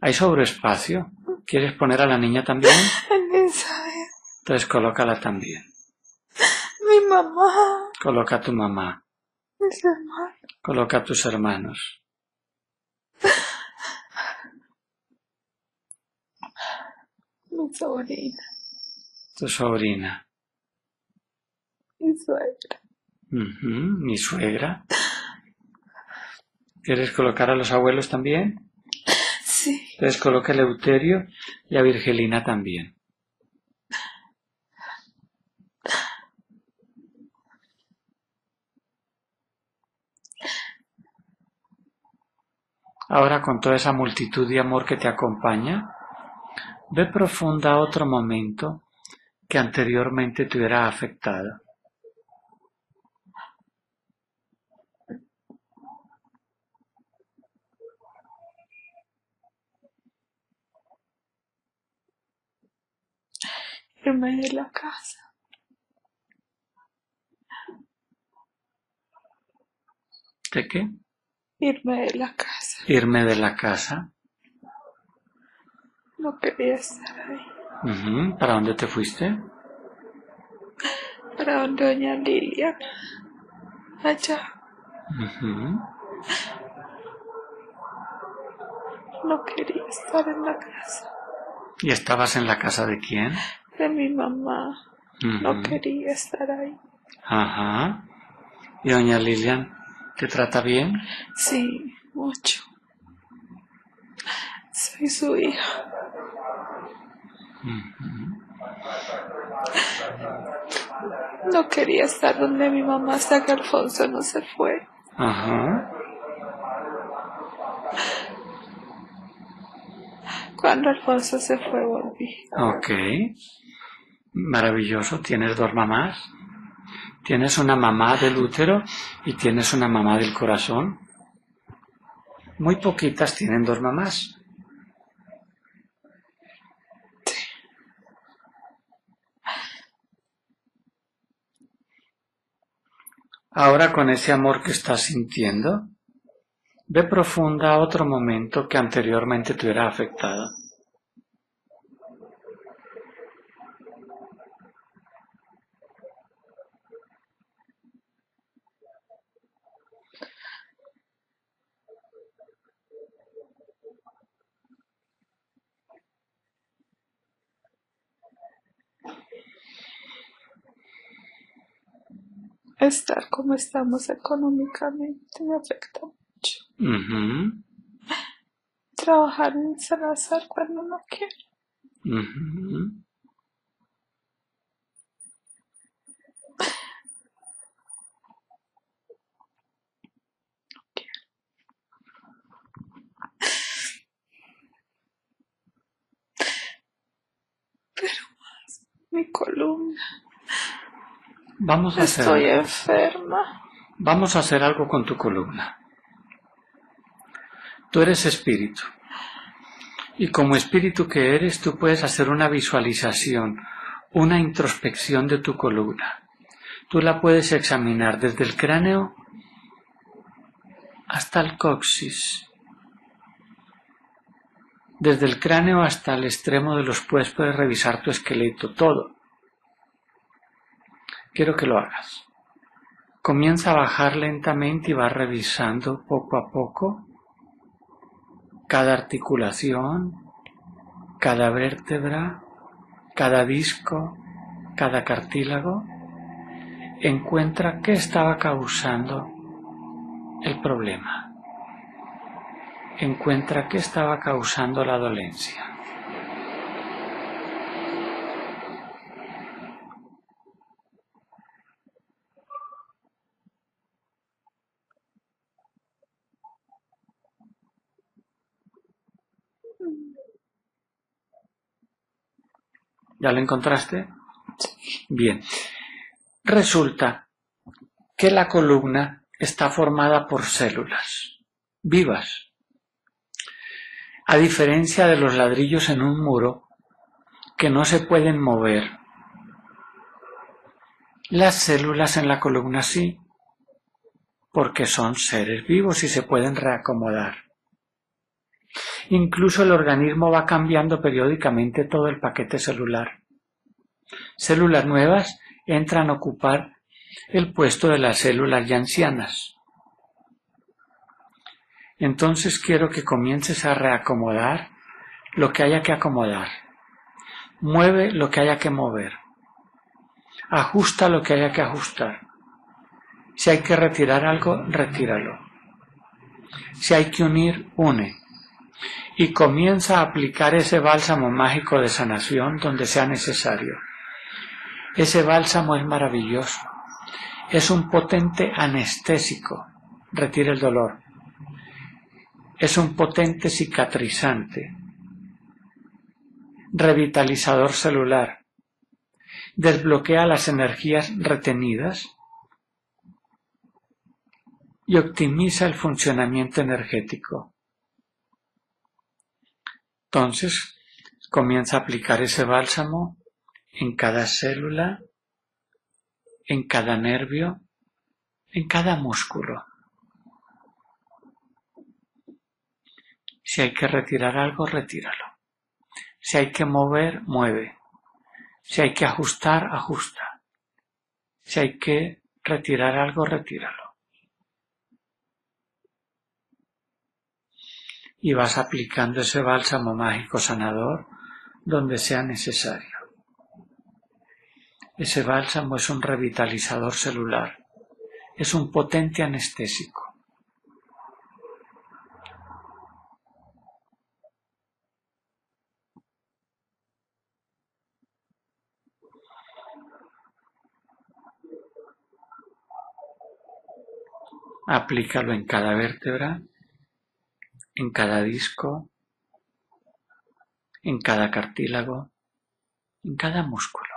¿Hay sobreespacio? ¿Quieres poner a la niña también? Entonces colócala también. Mi mamá. Coloca a tu mamá. Mis hermanos. Coloca a tus hermanos. Mi sobrina. Tu sobrina. Mi suegra. Mi suegra. ¿Quieres colocar a los abuelos también? Sí. Entonces coloca a Eleuterio y a Virgelina también. Ahora con toda esa multitud de amor que te acompaña, ve profunda otro momento que anteriormente te hubiera afectado. Irme de la casa. ¿De qué? Irme de la casa. Irme de la casa. No quería estar ahí. ¿Para dónde te fuiste? Para donde doña Lilian. Allá. No quería estar en la casa. ¿Y estabas en la casa de quién? De mi mamá. No quería estar ahí. Ajá. ¿Y doña Lilian te trata bien? Sí, mucho. Soy su hija. No quería estar donde mi mamá hasta que Alfonso no se fue. Ajá. Cuando Alfonso se fue, volví. Ok. Maravilloso. ¿Tienes dos mamás? ¿Tienes una mamá del útero y tienes una mamá del corazón? Muy poquitas tienen dos mamás. Ahora con ese amor que estás sintiendo, ve profunda a otro momento que anteriormente te hubiera afectado. Estar como estamos económicamente me afecta mucho. Trabajar en Salazar cuando no quiero más, mi columna. Vamos a hacer Estoy algo. enferma. Vamos a hacer algo con tu columna. Tú eres espíritu. Y como espíritu que eres, tú puedes hacer una visualización, una introspección de tu columna. Tú la puedes examinar desde el cráneo hasta el coxis. Desde el cráneo hasta el extremo de los pies puedes revisar tu esqueleto, todo. Quiero que lo hagas. Comienza a bajar lentamente y va revisando poco a poco cada articulación, cada vértebra, cada disco, cada cartílago. Encuentra qué estaba causando el problema. Encuentra qué estaba causando la dolencia. ¿Ya lo encontraste? Bien. Resulta que la columna está formada por células vivas. A diferencia de los ladrillos en un muro que no se pueden mover, las células en la columna sí, porque son seres vivos y se pueden reacomodar. Incluso el organismo va cambiando periódicamente todo el paquete celular. Células nuevas entran a ocupar el puesto de las células ya ancianas. Entonces quiero que comiences a reacomodar lo que haya que acomodar. Mueve lo que haya que mover. Ajusta lo que haya que ajustar. Si hay que retirar algo, retíralo. Si hay que unir, une. Y comienza a aplicar ese bálsamo mágico de sanación donde sea necesario. Ese bálsamo es maravilloso. Es un potente anestésico. Retira el dolor. Es un potente cicatrizante. Revitalizador celular. Desbloquea las energías retenidas y optimiza el funcionamiento energético. Entonces, comienza a aplicar ese bálsamo en cada célula, en cada nervio, en cada músculo. Si hay que retirar algo, retíralo. Si hay que mover, mueve. Si hay que ajustar, ajusta. Si hay que retirar algo, retíralo. Y vas aplicando ese bálsamo mágico sanador donde sea necesario. Ese bálsamo es un revitalizador celular, es un potente anestésico. Aplícalo en cada vértebra, en cada disco, en cada cartílago, en cada músculo.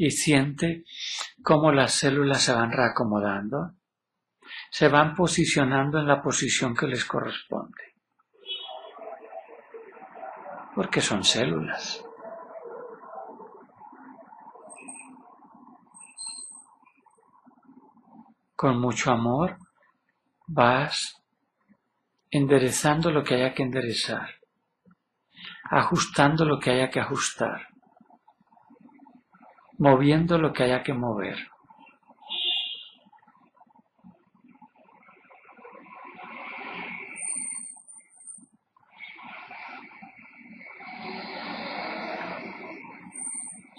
y siente cómo las células se van reacomodando, se van posicionando en la posición que les corresponde. Porque son células. Con mucho amor vas enderezando lo que haya que enderezar, ajustando lo que haya que ajustar moviendo lo que haya que mover.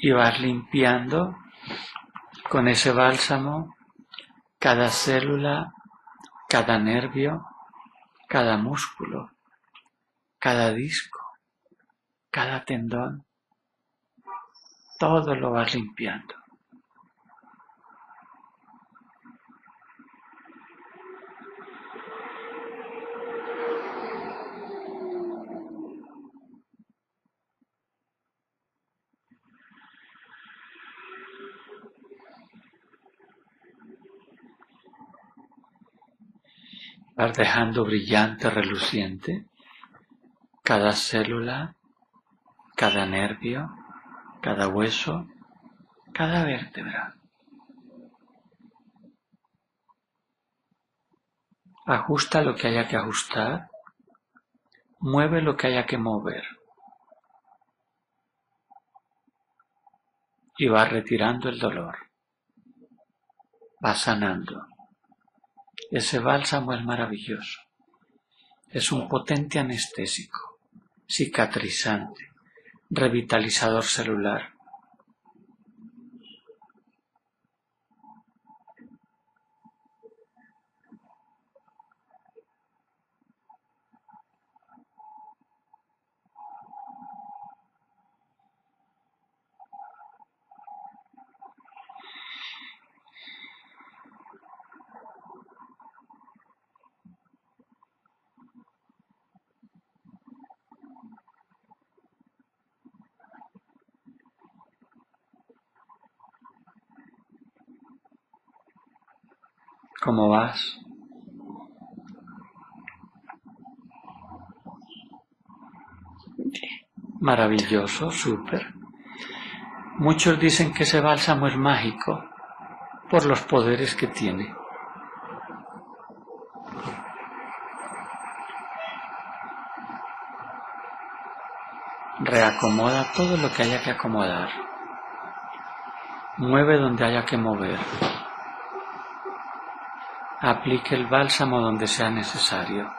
Y vas limpiando con ese bálsamo cada célula, cada nervio, cada músculo, cada disco, cada tendón todo lo vas limpiando. Dejando brillante, reluciente cada célula, cada nervio, cada hueso, cada vértebra. Ajusta lo que haya que ajustar, mueve lo que haya que mover y va retirando el dolor, va sanando. Ese bálsamo es maravilloso, es un potente anestésico, cicatrizante revitalizador celular ¿Cómo vas? Maravilloso, súper. Muchos dicen que ese bálsamo es mágico por los poderes que tiene. Reacomoda todo lo que haya que acomodar. Mueve donde haya que mover. Aplique el bálsamo donde sea necesario.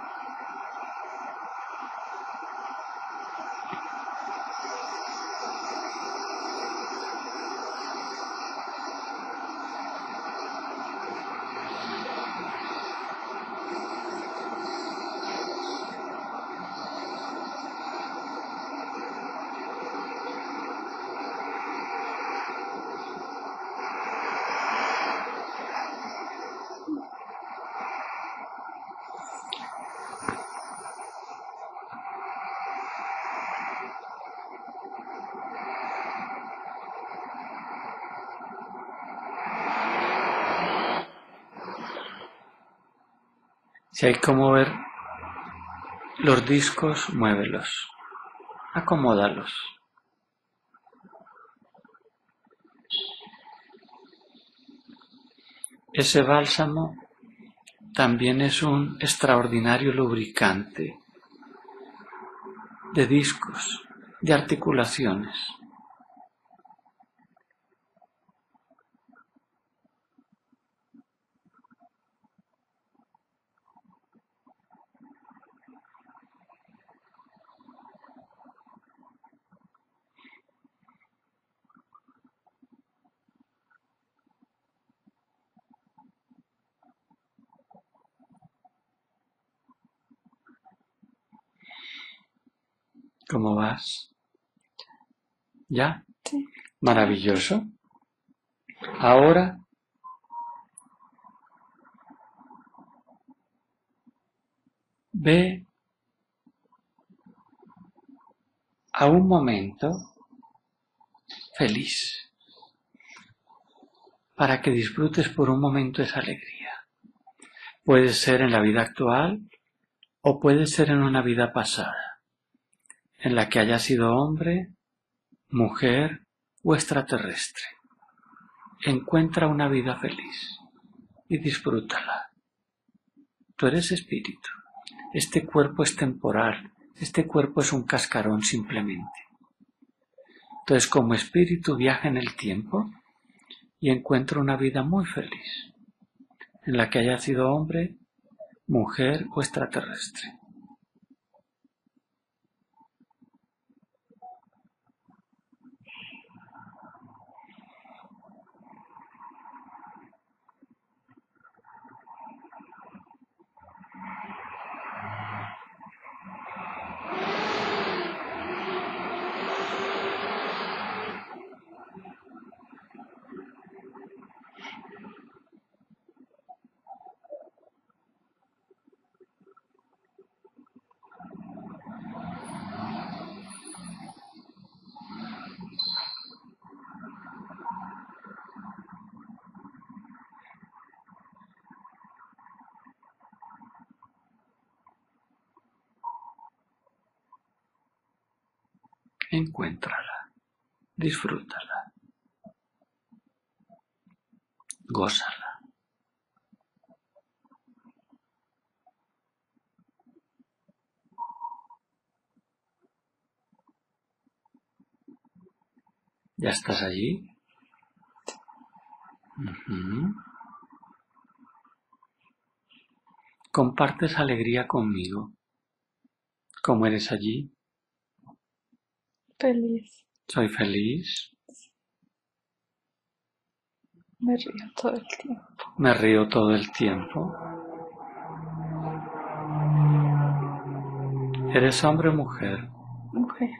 Si hay que mover los discos, muévelos, acomódalos. Ese bálsamo también es un extraordinario lubricante de discos, de articulaciones. ¿Cómo vas? ¿Ya? Sí. Maravilloso. Ahora ve a un momento feliz para que disfrutes por un momento esa alegría. Puede ser en la vida actual o puede ser en una vida pasada en la que haya sido hombre, mujer o extraterrestre. Encuentra una vida feliz y disfrútala. Tú eres espíritu. Este cuerpo es temporal. Este cuerpo es un cascarón simplemente. Entonces, como espíritu viaja en el tiempo y encuentra una vida muy feliz, en la que haya sido hombre, mujer o extraterrestre. Encuéntrala, disfrútala, gózala. ¿Ya estás allí? Compartes alegría conmigo. ¿Cómo eres allí? Feliz. Soy feliz. Me río todo el tiempo. Me río todo el tiempo. ¿Eres hombre o mujer? Mujer.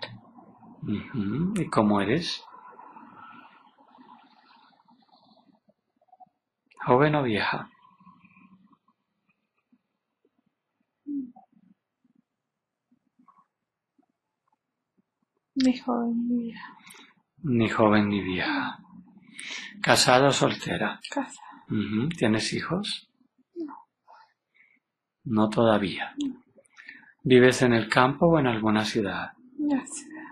¿Y cómo eres? ¿Joven o vieja? Ni joven ni vieja. Ni joven ni vieja. ¿Casada o soltera? Casa. ¿Tienes hijos? No todavía. ¿Vives en el campo o en alguna ciudad? La ciudad.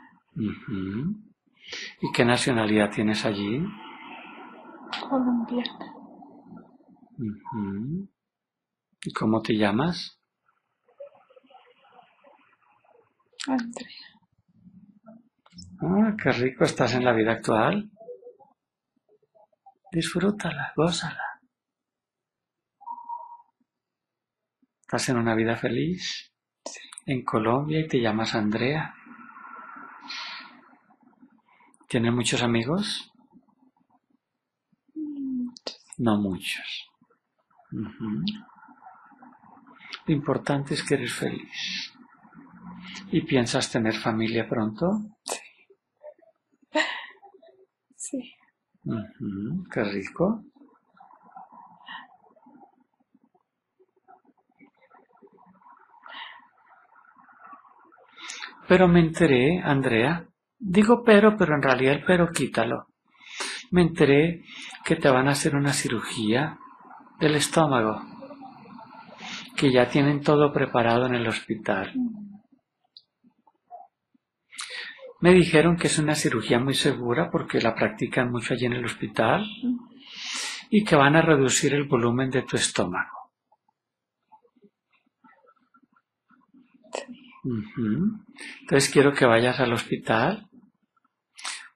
¿Y qué nacionalidad tienes allí? Colombiana. ¿Y cómo te llamas? Andrea. Ah, qué rico estás en la vida actual. Disfrútala, gózala. Estás en una vida feliz en Colombia y te llamas Andrea. ¿Tienes muchos amigos? No muchos. Lo importante es que eres feliz. ¿Y piensas tener familia pronto? Sí. Ujú, Qué rico. Pero me enteré, Andrea, digo pero, pero en realidad el pero quítalo. Me enteré que te van a hacer una cirugía del estómago, que ya tienen todo preparado en el hospital. Me dijeron que es una cirugía muy segura porque la practican mucho allí en el hospital y que van a reducir el volumen de tu estómago. Entonces quiero que vayas al hospital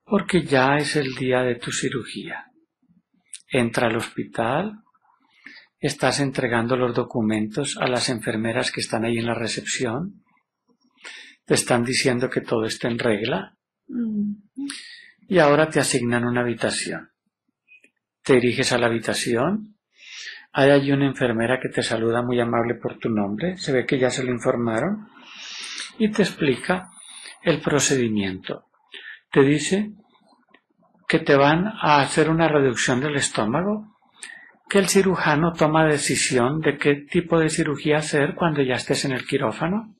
porque ya es el día de tu cirugía. Entra al hospital, estás entregando los documentos a las enfermeras que están ahí en la recepción, te están diciendo que todo está en regla Mm. y ahora te asignan una habitación. Te diriges a la habitación, hay allí una enfermera que te saluda muy amable por tu nombre, se ve que ya se lo informaron, y te explica el procedimiento. Te dice que te van a hacer una reducción del estómago, que el cirujano toma decisión de qué tipo de cirugía hacer cuando ya estés en el quirófano,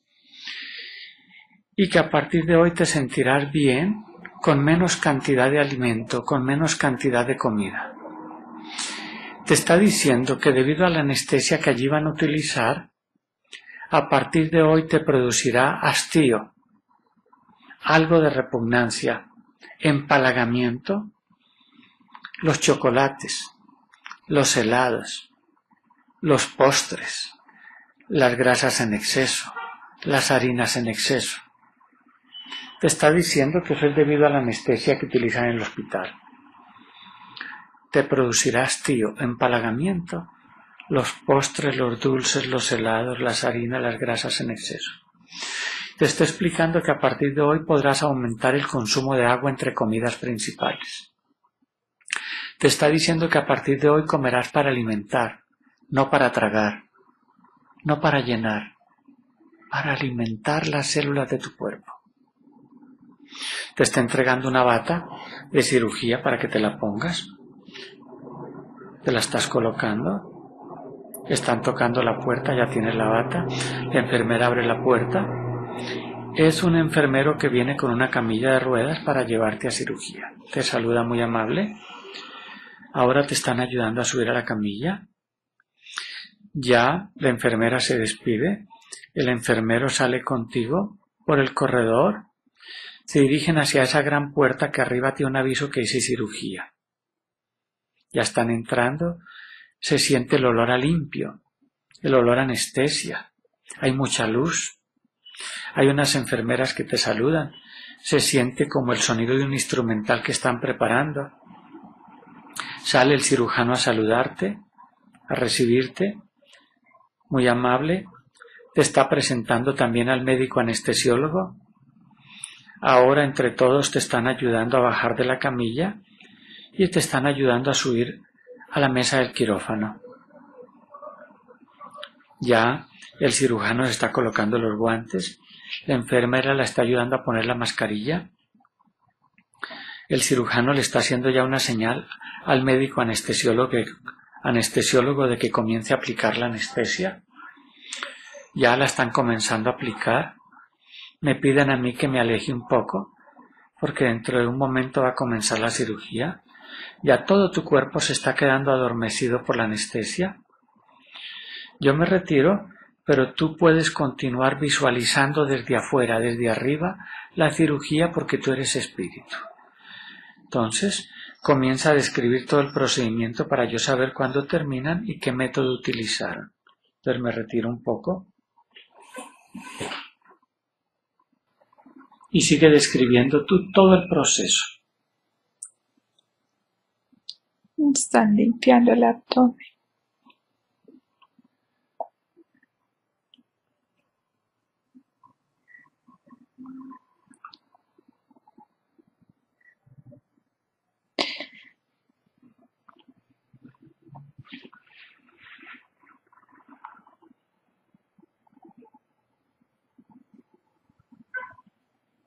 y que a partir de hoy te sentirás bien con menos cantidad de alimento, con menos cantidad de comida. Te está diciendo que debido a la anestesia que allí van a utilizar, a partir de hoy te producirá hastío, algo de repugnancia, empalagamiento, los chocolates, los helados, los postres, las grasas en exceso, las harinas en exceso. Te está diciendo que eso es debido a la anestesia que utilizan en el hospital. Te producirá hastío, empalagamiento, los postres, los dulces, los helados, las harinas, las grasas en exceso. Te está explicando que a partir de hoy podrás aumentar el consumo de agua entre comidas principales. Te está diciendo que a partir de hoy comerás para alimentar, no para tragar, no para llenar, para alimentar las células de tu cuerpo. Te está entregando una bata de cirugía para que te la pongas. Te la estás colocando. Están tocando la puerta, ya tienes la bata. La enfermera abre la puerta. Es un enfermero que viene con una camilla de ruedas para llevarte a cirugía. Te saluda muy amable. Ahora te están ayudando a subir a la camilla. Ya la enfermera se despide. El enfermero sale contigo por el corredor. Se dirigen hacia esa gran puerta que arriba tiene un aviso que dice cirugía. Ya están entrando. Se siente el olor a limpio, el olor a anestesia. Hay mucha luz. Hay unas enfermeras que te saludan. Se siente como el sonido de un instrumental que están preparando. Sale el cirujano a saludarte, a recibirte, muy amable. Te está presentando también al médico anestesiólogo. Ahora entre todos te están ayudando a bajar de la camilla y te están ayudando a subir a la mesa del quirófano. Ya el cirujano está colocando los guantes, la enfermera la está ayudando a poner la mascarilla, el cirujano le está haciendo ya una señal al médico anestesiólogo, anestesiólogo de que comience a aplicar la anestesia. Ya la están comenzando a aplicar. Me piden a mí que me aleje un poco, porque dentro de un momento va a comenzar la cirugía. Ya todo tu cuerpo se está quedando adormecido por la anestesia. Yo me retiro, pero pero tú puedes continuar visualizando desde afuera, desde arriba, la cirugía porque tú eres espíritu. Entonces, comienza a describir todo el procedimiento para yo saber cuándo terminan y qué método utilizaron. Entonces me retiro un poco. Y sigue describiendo tú todo el proceso. Están limpiando el abdomen.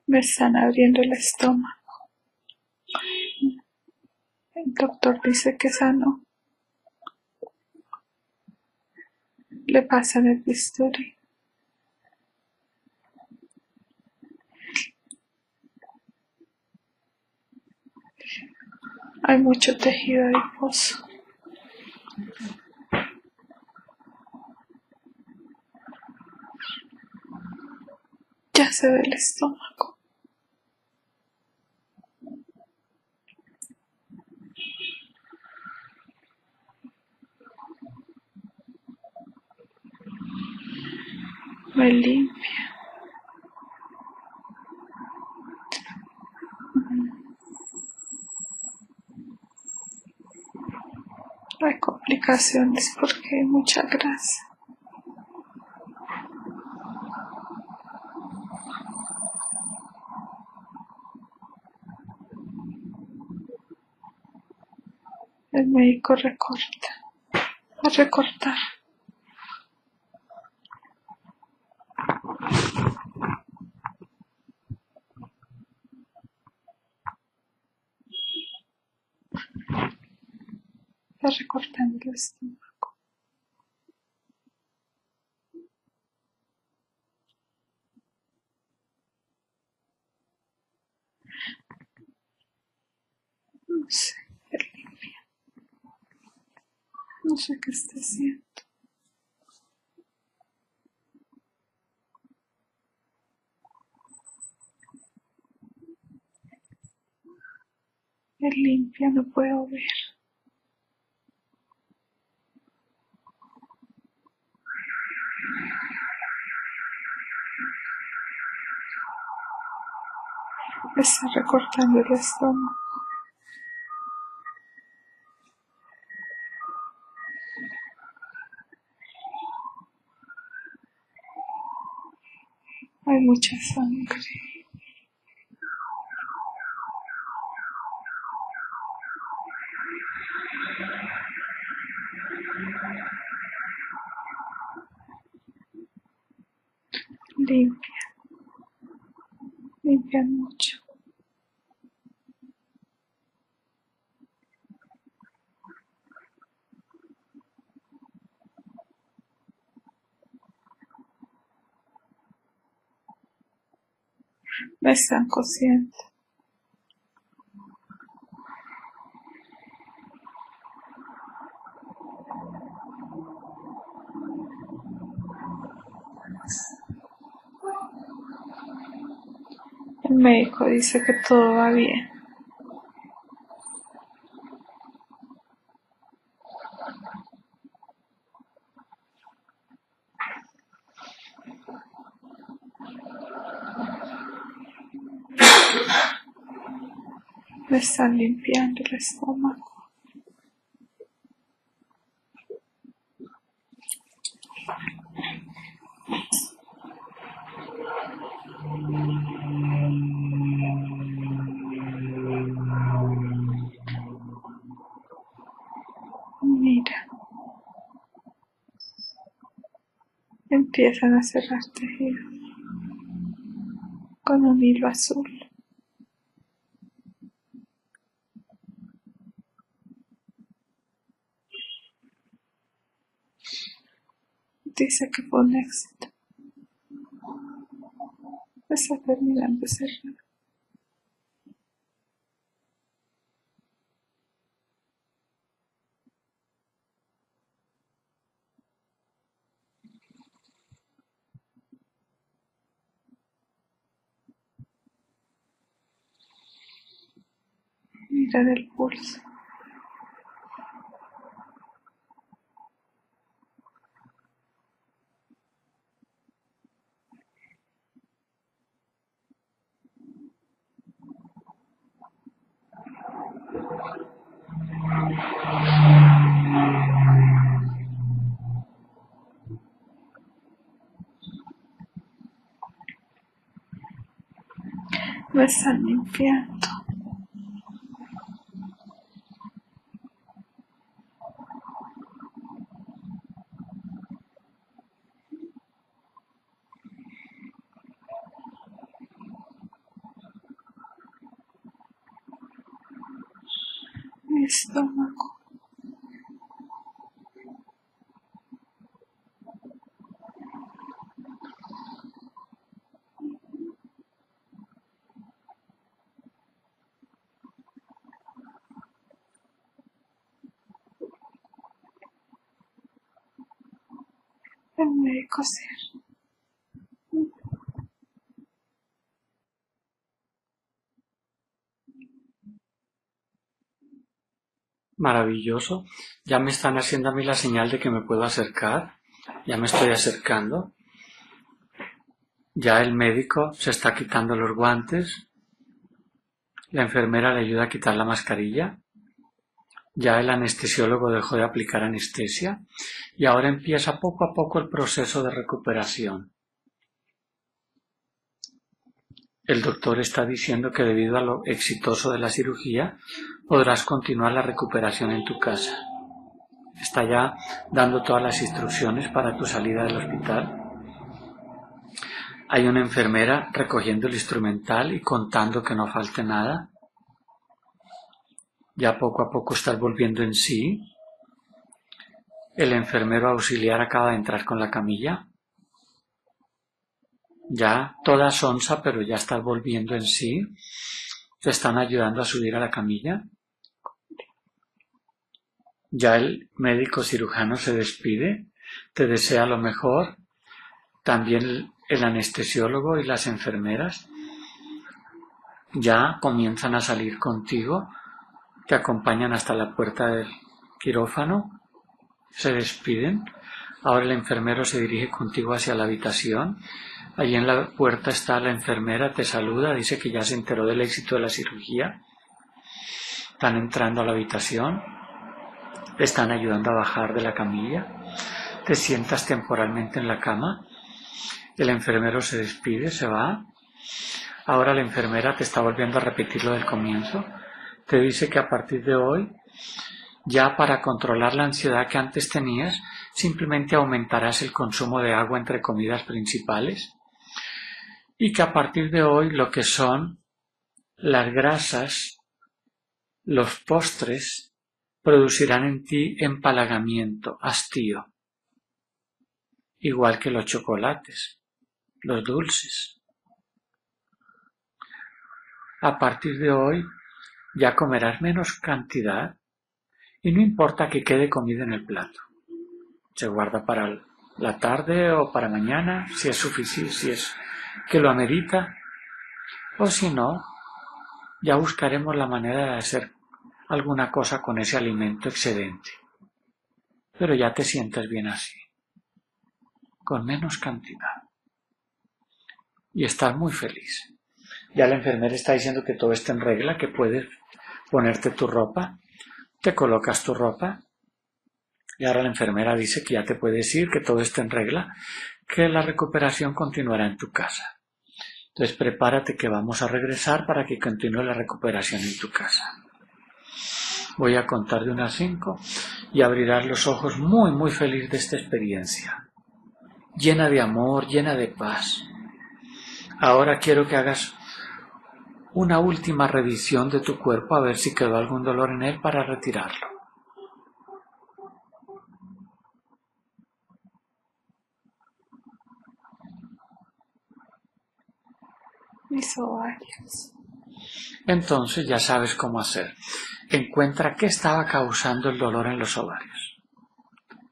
Me están abriendo el estómago. El doctor dice que sano. Le pasan el bisturí. Hay mucho tejido adiposo. Ya se ve el estómago. Limpia. Hay complicaciones porque hay mucha grasa. El médico recorta. A recortar. Está recortando el estómago. No sé, él limpia. No sé qué está haciendo. Él limpia, no puedo ver. Recortando el estómago. Hay mucha sangre. Limpia. Limpian mucho. Me están cosiendo. El médico dice que todo va bien. Me están limpiando el estómago. Mira. Empiezan a cerrar tejido con un hilo azul. dice que fue un éxito. Esa termina en cerrar. Mirar el pulso. Limpiando. Mi estómago. Terminé de Maravilloso. Ya me están haciendo a mí la señal de que me puedo acercar. Ya me estoy acercando. Ya el médico se está quitando los guantes. La enfermera le ayuda a quitar la mascarilla. Ya el anestesiólogo dejó de aplicar anestesia y ahora empieza poco a poco el proceso de recuperación. El doctor está diciendo que debido a lo exitoso de la cirugía podrás continuar la recuperación en tu casa. Está ya dando todas las instrucciones para tu salida del hospital. Hay una enfermera recogiendo el instrumental y contando que no falte nada. Ya poco a poco estás volviendo en sí. El enfermero auxiliar acaba de entrar con la camilla. Ya toda sonsa, pero ya estás volviendo en sí. Te están ayudando a subir a la camilla. Ya el médico cirujano se despide, te desea lo mejor. También el anestesiólogo y las enfermeras ya comienzan a salir contigo, te acompañan hasta la puerta del quirófano, se despiden. Ahora el enfermero se dirige contigo hacia la habitación. Allí en la puerta está la enfermera, te saluda, dice que ya se enteró del éxito de la cirugía. Están entrando a la habitación, te están ayudando a bajar de la camilla, te sientas temporalmente en la cama, el enfermero se despide, se va. Ahora la enfermera te está volviendo a repetir lo del comienzo. Te dice que a partir de hoy, ya para controlar la ansiedad que antes tenías, simplemente aumentarás el consumo de agua entre comidas principales y que a partir de hoy lo que son las grasas, los postres, producirán en ti empalagamiento, hastío, igual que los chocolates, los dulces. A partir de hoy ya comerás menos cantidad y no importa que quede comida en el plato. Se guarda para la tarde o para mañana, si es suficiente, si es que lo amerita, o si no, ya buscaremos la manera de hacer alguna cosa con ese alimento excedente. Pero ya te sientes bien así, con menos cantidad. Y estás muy feliz. Ya la enfermera está diciendo que todo está en regla, que puedes ponerte tu ropa, te colocas tu ropa, y ahora la enfermera dice que ya te puedes ir, que todo está en regla, que la recuperación continuará en tu casa. Entonces prepárate que vamos a regresar para que continúe la recuperación en tu casa. Voy a contar de unas cinco y abrirás los ojos muy, muy feliz de esta experiencia. Llena de amor, llena de paz. Ahora quiero que hagas una última revisión de tu cuerpo a ver si quedó algún dolor en él para retirarlo. Mis ovarios. Entonces ya sabes cómo hacer. Encuentra qué estaba causando el dolor en los ovarios.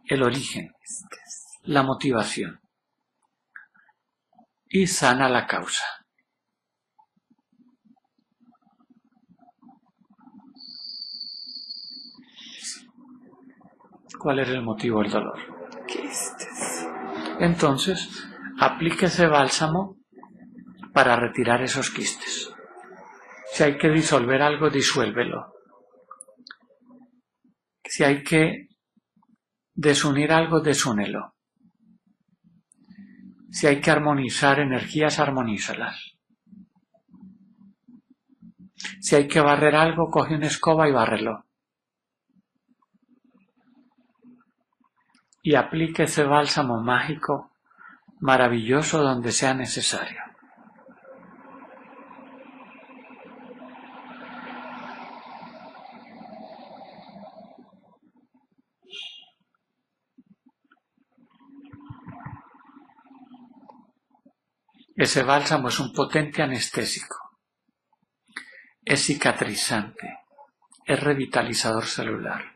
El origen, la motivación. Y sana la causa. Cuál es el motivo del dolor. Quistes. Entonces, aplique ese bálsamo para retirar esos quistes. Si hay que disolver algo, disuélvelo. Si hay que desunir algo, desúnelo. Si hay que armonizar energías, armonízalas. Si hay que barrer algo, coge una escoba y bárrelo. Y aplique ese bálsamo mágico maravilloso donde sea necesario. Ese bálsamo es un potente anestésico, es cicatrizante, es revitalizador celular.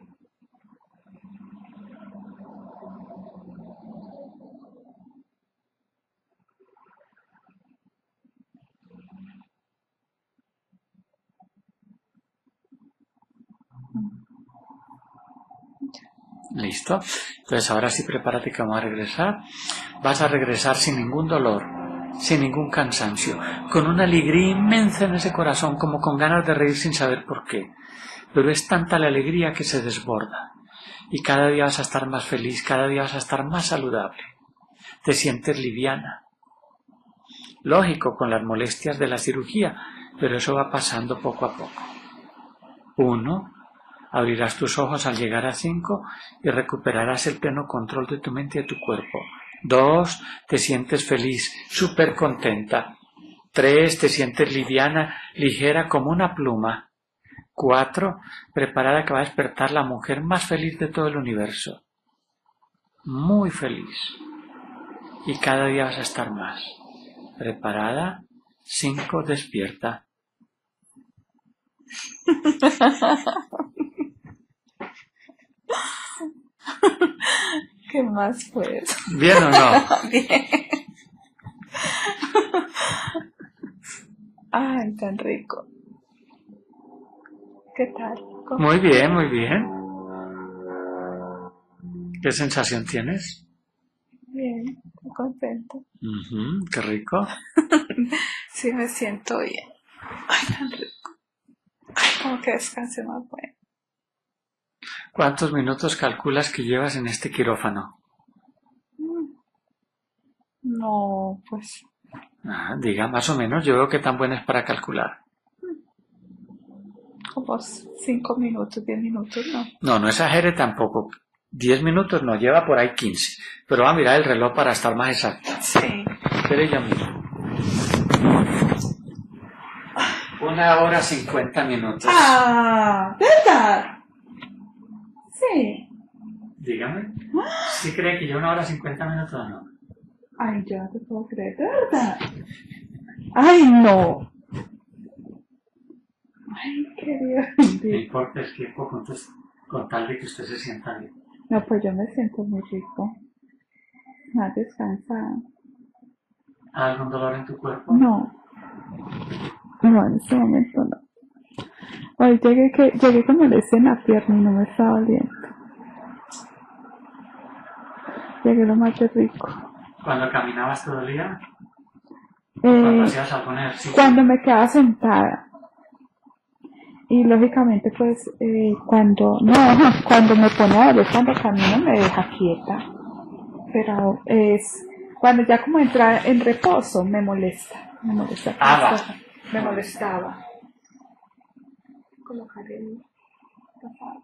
¿Listo? Entonces ahora sí prepárate que vamos a regresar. Vas a regresar sin ningún dolor, sin ningún cansancio, con una alegría inmensa en ese corazón, como con ganas de reír sin saber por qué. Pero es tanta la alegría que se desborda. Y cada día vas a estar más feliz, cada día vas a estar más saludable. Te sientes liviana. Lógico, con las molestias de la cirugía, pero eso va pasando poco a poco. Uno, abrirás tus ojos al llegar a cinco y recuperarás el pleno control de tu mente y de tu cuerpo. Dos, te sientes feliz, súper contenta. Tres, te sientes liviana, ligera como una pluma. Cuatro, preparada que va a despertar la mujer más feliz de todo el universo. Muy feliz. Y cada día vas a estar más. Preparada. Cinco, despierta. ¿Qué más pues? ¿Bien o no? Bien. Ay, tan rico. ¿Qué tal? ¿Cómo? Muy bien, muy bien. ¿Qué sensación tienes? Bien, estoy contenta. Ujú, qué rico. Sí, me siento bien. Ay, tan rico. Ay, como que descanse más bueno. ¿Cuántos minutos calculas que llevas en este quirófano? No, pues Ah, diga más o menos, yo veo que tan buena es para calcular. como cinco minutos, diez minutos, no. No, no exagere tampoco. Diez minutos no, lleva por ahí quince. Pero va a mirar el reloj para estar más exacto. Sí. Espere ya mismo. Una hora cincuenta minutos. Ah, ¿verdad? Dígame. ¿Sí cree que lleva una hora cincuenta minutos o no? Ay, yo no te puedo creer, ¿de verdad? Ay, no. Ay, No querido. importa el tiempo con, con tal de que usted se sienta bien. No, pues yo me siento muy rico. Más descansada. ¿Hay algún dolor en tu cuerpo? No. No, en este momento no. Hoy llegué, que, llegué con molestia en la pierna y no me estaba doliendo. Llegué lo más de rico. Cuando caminabas te dolía, cuando Eh, algún ejercicio. cuando me quedaba sentada. Y lógicamente, pues, eh, cuando, no, cuando me pone a doler, cuando camino me deja quieta. Pero es, cuando ya como entra en reposo, me molesta. Me molesta. Ah, Me molestaba. Colocar el tapado.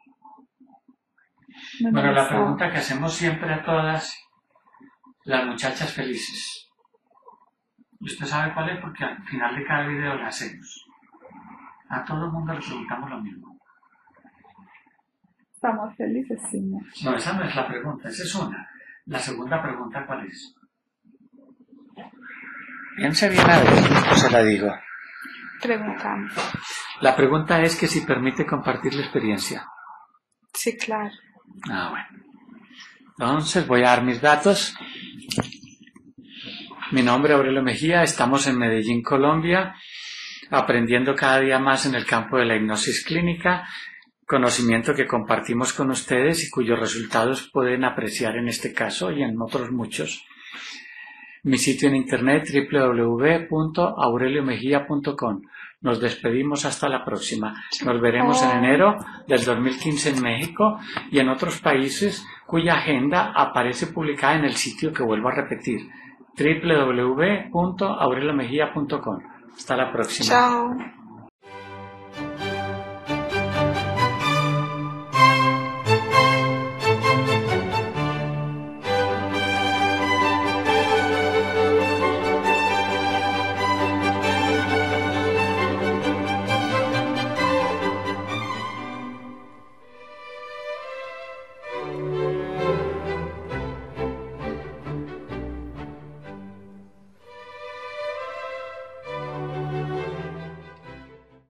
Me Bueno, la pregunta que hacemos siempre a todas las muchachas felices. ¿Y usted sabe cuál es? Porque al final de cada video la hacemos. A todo el mundo le preguntamos lo mismo. Estamos felices, sí, no. No, esa no es la pregunta, esa es una. La segunda pregunta, ¿cuál es? Piense bien a ver, se la digo. Preguntamos. La pregunta es que si permite compartir la experiencia. Sí, claro. Ah, bueno. Entonces voy a dar mis datos. Mi nombre es Aurelio Mejía, estamos en Medellín, Colombia, aprendiendo cada día más en el campo de la hipnosis clínica. conocimiento que compartimos con ustedes y cuyos resultados pueden apreciar en este caso y en otros muchos. Mi sitio en internet www.aureliomejía.com. Nos despedimos hasta la próxima. Nos veremos en enero del 2015 en México y en otros países cuya agenda aparece publicada en el sitio que vuelvo a repetir www.aureliomejía.com. Hasta la próxima. Chao.